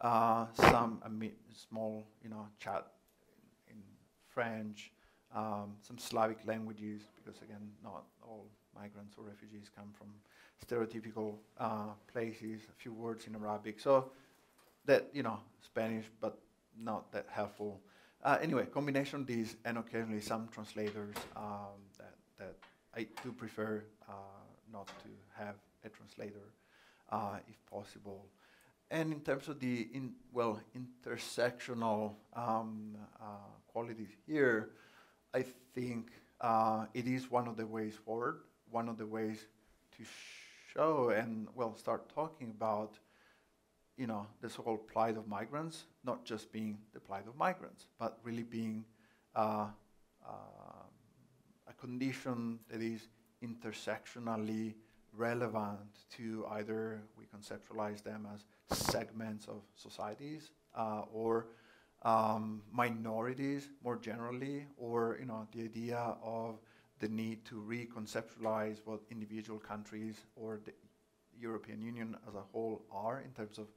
Uh, some small, you know, chat in, in French, um, some Slavic languages, because again, not all migrants or refugees come from stereotypical uh, places. A few words in Arabic, so that you know, Spanish, but not that helpful. Uh, anyway, combination of these and occasionally some translators um, that that I do prefer uh, not to have a translator uh, if possible. And in terms of the in, well intersectional um, uh, qualities here, I think uh, it is one of the ways forward, one of the ways to show and well start talking about, you know, the so-called plight of migrants, not just being the plight of migrants, but really being uh, uh, a condition that is intersectionally relevant to either we conceptualize them as segments of societies uh, or um, minorities more generally, or you know the idea of the need to reconceptualize what individual countries or the European Union as a whole are in terms of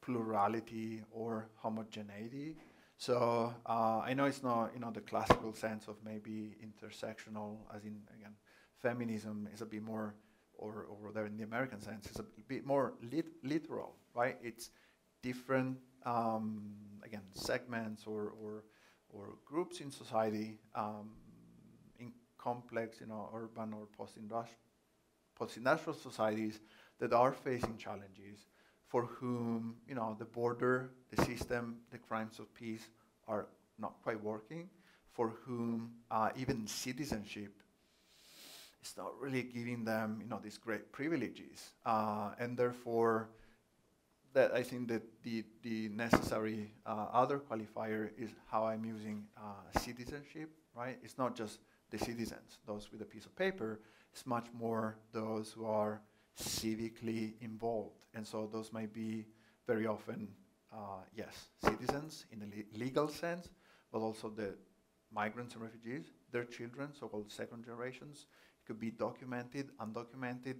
plurality or homogeneity. So uh, I know it's not you know the classical sense of maybe intersectional, as in again, feminism is a bit more, or or rather in the American sense, is a bit more lit literal, right? It's different um, again segments or or or groups in society um, complex, you know, urban or post-industrial societies that are facing challenges for whom you know the border, the system, the crimes of peace are not quite working, for whom uh, even citizenship is not really giving them you know these great privileges, uh, and therefore that I think that the the necessary uh, other qualifier is how I'm using uh, citizenship. Right, it's not just the citizens, those with a piece of paper. It's much more those who are civically involved. And so those might be very often, uh, yes, citizens in the le legal sense, but also the migrants and refugees, their children, so-called second generations. It could be documented, undocumented,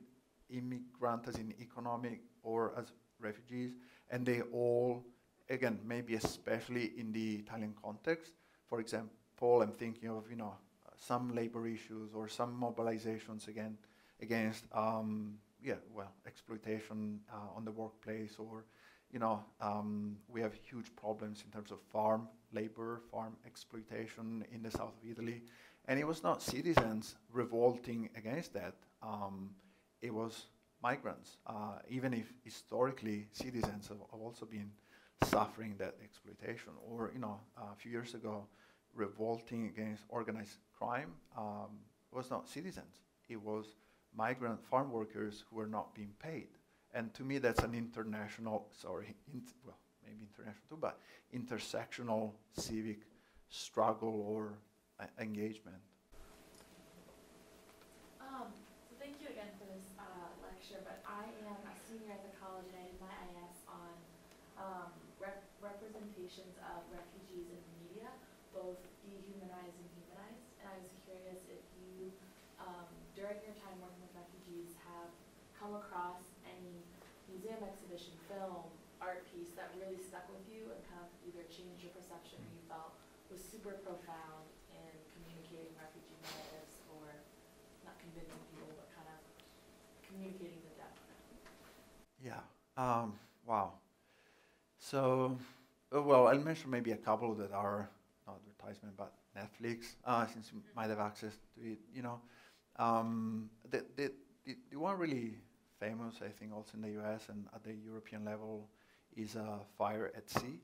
immigrant as in economic or as refugees, and they all, again, maybe especially in the Italian context. For example, I'm thinking of, you know, some labor issues or some mobilizations again against um, yeah, well, exploitation uh, on the workplace, or you know, um, we have huge problems in terms of farm labor, farm exploitation in the south of Italy, and it was not citizens revolting against that. Um, it was migrants, uh, even if historically citizens have, have also been suffering that exploitation. Or you know, a few years ago, revolting against organized crime um, was not citizens; it was migrant farm workers who were not being paid. And to me, that's an international, sorry, int well, maybe international too, but intersectional civic struggle or uh, engagement. Um, so thank you again for this uh, lecture, but I am a senior at the college and I did my IS on um, rep representations of refugees in the media, both dehumanized and humanized. And I was curious if you um, during your time working with refugees have come across any museum exhibition, film, art piece that really stuck with you and kind of either changed your perception or you felt was super profound in communicating refugee narratives or not convincing people, but kind of communicating the depth. Yeah. Um, wow. So, uh, well, I'll mention maybe a couple that are not advertisement, but Netflix, uh, since you might have access to it, you know. Um, the, the, the, the one really famous, I think, also in the US and at the European level is uh, Fire at Sea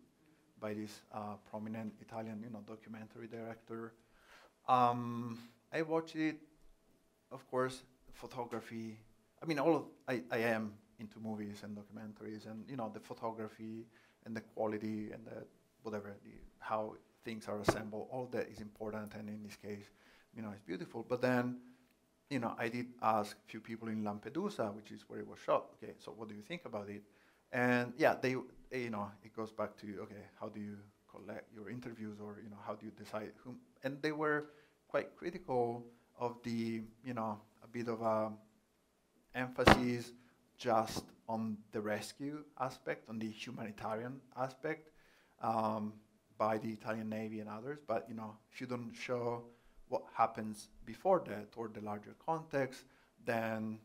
by this uh, prominent Italian, you know, documentary director. Um, I watched it, of course, photography. I mean, all of, I, I am into movies and documentaries, and you know, the photography and the quality and the whatever, the, how things are assembled, all that is important, and in this case, you know, it's beautiful. But then, you know, I did ask a few people in Lampedusa, which is where it was shot. Okay, so what do you think about it? And yeah, they, they, you know, it goes back to okay, how do you collect your interviews, or you know, how do you decide whom? And they were quite critical of the, you know, a bit of a emphasis just on the rescue aspect, on the humanitarian aspect um, by the Italian Navy and others. But you know, if you don't show what happens before that or the larger context, then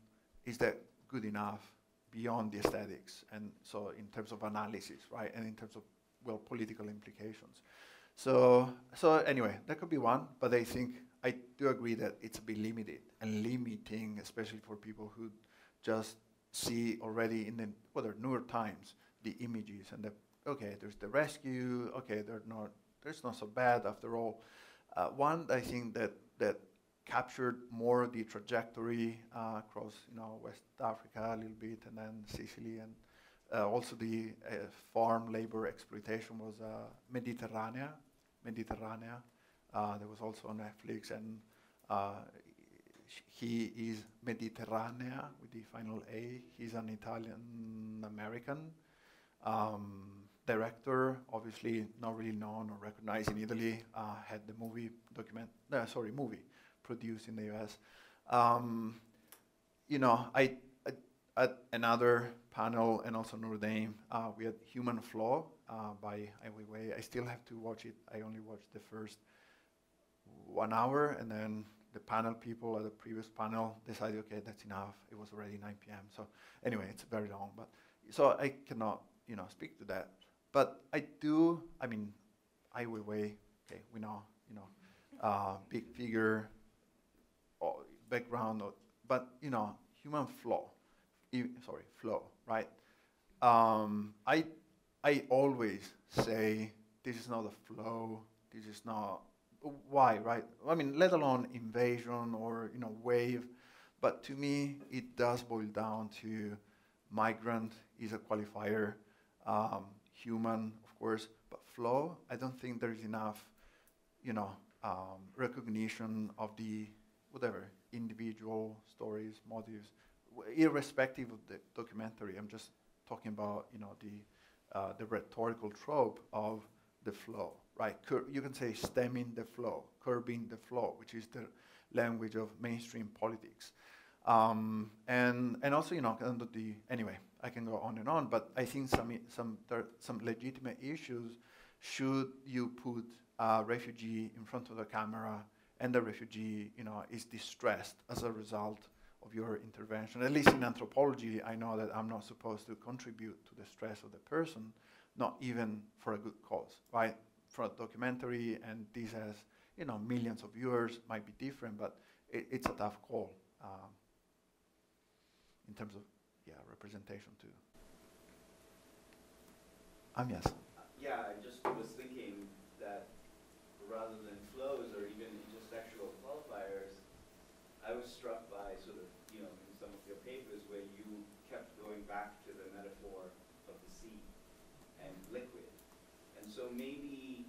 is that good enough beyond the aesthetics? And so, in terms of analysis, right, and in terms of well, political implications. So, so anyway, that could be one. But I think I do agree that it's a bit limited and limiting, especially for people who just see already in the whether New York Times the images and the okay, there's the rescue. Okay, they're not there's not so bad after all. Uh, one I think that that captured more the trajectory uh, across you know West Africa a little bit and then Sicily and uh, also the uh, farm labor exploitation was uh, Mediterranea. Mediterranea. Uh, there was also on Netflix and he is Mediterranea with the final A. He's an Italian American um, director, obviously not really known or recognized in Italy. Uh, had the movie document, uh, sorry, movie produced in the US. Um, you know, I, I, at another panel and also Notre Dame, uh, we had Human Flaw uh, by Ai Weiwei. I still have to watch it. I only watched the first one hour and then the panel people at the previous panel decided, okay, that's enough. It was already 9 p.m. So anyway, it's very long. But so I cannot, you know, speak to that. But I do. I mean, Ai Weiwei. Okay, we know, you know, uh, big figure, background, but you know, human flaw. Sorry, flow. Right. Um, I I always say this is not a flow. This is not why, right? I mean, let alone invasion or you know wave, but to me it does boil down to migrant is a qualifier, um, human of course, but flow. I don't think there is enough, you know, um, recognition of the whatever individual stories, motives, irrespective of the documentary. I'm just talking about you know the uh, the rhetorical trope of the flow right? Cur you can say stemming the flow, curbing the flow, which is the language of mainstream politics. Um, and, and also, you know, under the, anyway, I can go on and on, but I think some, some, some legitimate issues should you put a refugee in front of the camera and the refugee, you know, is distressed as a result of your intervention. At least in anthropology, I know that I'm not supposed to contribute to the stress of the person, not even for a good cause, right? for a documentary, and this has you know millions of viewers, might be different, but it, it's a tough call um, in terms of yeah representation too. Um, yes. Yeah, I just was thinking that rather than flows or I was struck by sort of, you know, in some of your papers where you kept going back to the metaphor of the sea and liquid. And so maybe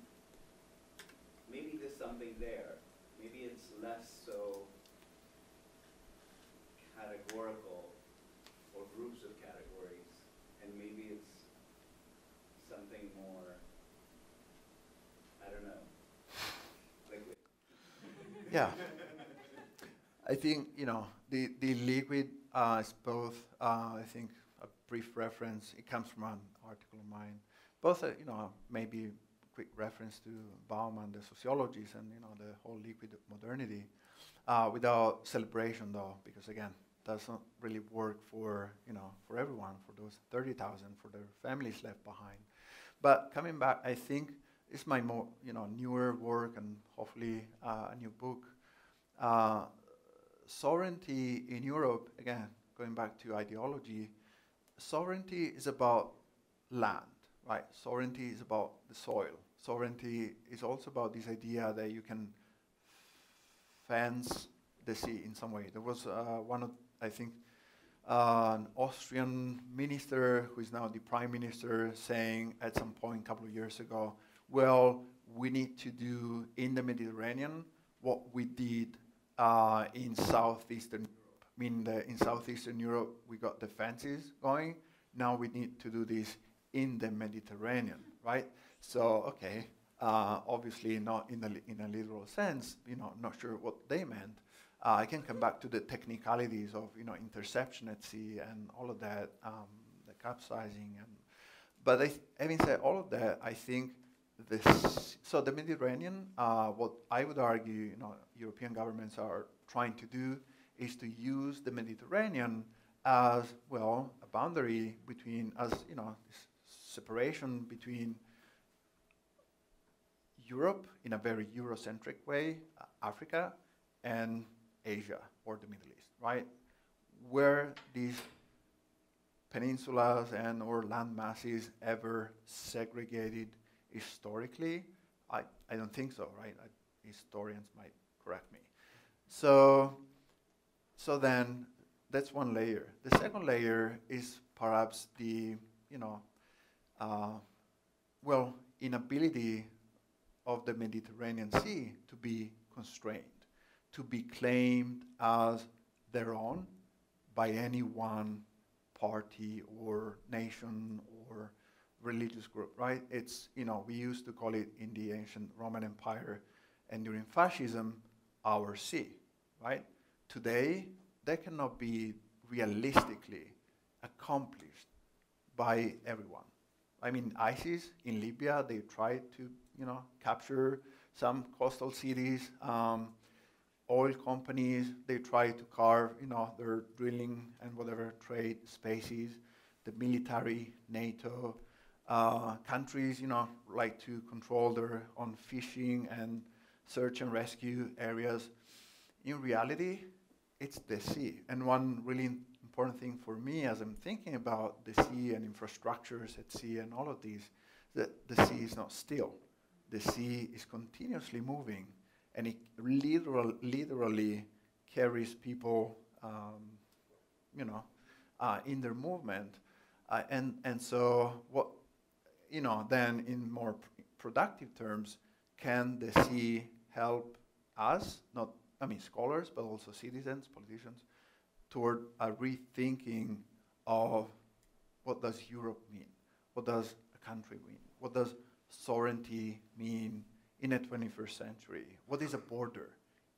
maybe there's something there. Maybe it's less so categorical or groups of categories, and maybe it's something more, I don't know, liquid. Yeah. I think, you know, the, the liquid uh, is both, uh, I think, a brief reference. It comes from an article of mine. Both, uh, you know, maybe quick reference to Bauman, the sociologist, and you know the whole liquid modernity, uh, without celebration though, because again, doesn't really work for you know for everyone, for those 30,000, for their families left behind. But coming back, I think it's my more you know newer work and hopefully uh, a new book. Sovereignty in Europe, again, going back to ideology, sovereignty is about land, right? Sovereignty is about the soil. Sovereignty is also about this idea that you can fence the sea in some way. There was uh, one of, I think, uh, an Austrian minister who is now the prime minister saying at some point a couple of years ago, well, we need to do in the Mediterranean what we did uh, in southeastern Europe. I mean, the, in southeastern Europe, we got the fences going. Now we need to do this in the Mediterranean, right? So, okay, uh, obviously not in a, in a literal sense, you know, not sure what they meant. Uh, I can come back to the technicalities of, you know, interception at sea and all of that, um, the capsizing. And, but having said all of that, I think this, so the Mediterranean, uh, what I would argue, you know, European governments are trying to do is to use the Mediterranean as well a boundary between, as you know, separation between Europe in a very Eurocentric way, uh, Africa, and Asia or the Middle East, right? Where these peninsulas and or land masses ever segregated historically? I, I don't think so, right? I, historians might correct me. So, so then that's one layer. The second layer is perhaps the, you know, uh, well, inability of the Mediterranean Sea to be constrained, to be claimed as their own by any one party or nation religious group, right? It's, you know, we used to call it in the ancient Roman Empire and during fascism, our sea, right? Today, that cannot be realistically accomplished by everyone. I mean, ISIS in Libya, they tried to, you know, capture some coastal cities. Um, oil companies, they try to carve, you know, their drilling and whatever trade spaces. The military, NATO, uh, countries, you know, like to control their own fishing and search and rescue areas. In reality, it's the sea. And one really important thing for me as I'm thinking about the sea and infrastructures at sea and all of these, that the sea is not still. The sea is continuously moving, and it literal, literally carries people, um, you know, uh, in their movement. Uh, and, and so what you know, then in more pr- productive terms, can the sea help us, not, I mean, scholars, but also citizens, politicians, toward a rethinking of what does Europe mean? What does a country mean? What does sovereignty mean in the 21st century? What is a border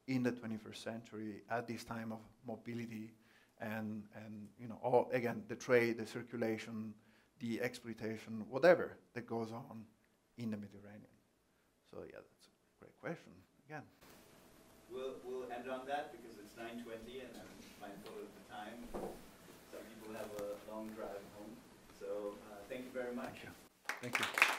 in the 21st century at this time of mobility and, and you know, all, again, the trade, the circulation, the exploitation, whatever that goes on in the Mediterranean. So yeah, that's a great question. Again. We'll, we'll end on that because it's 9.20 and I'm mindful of the time. Some people have a long drive home. So uh, thank you very much. Thank you. Thank you.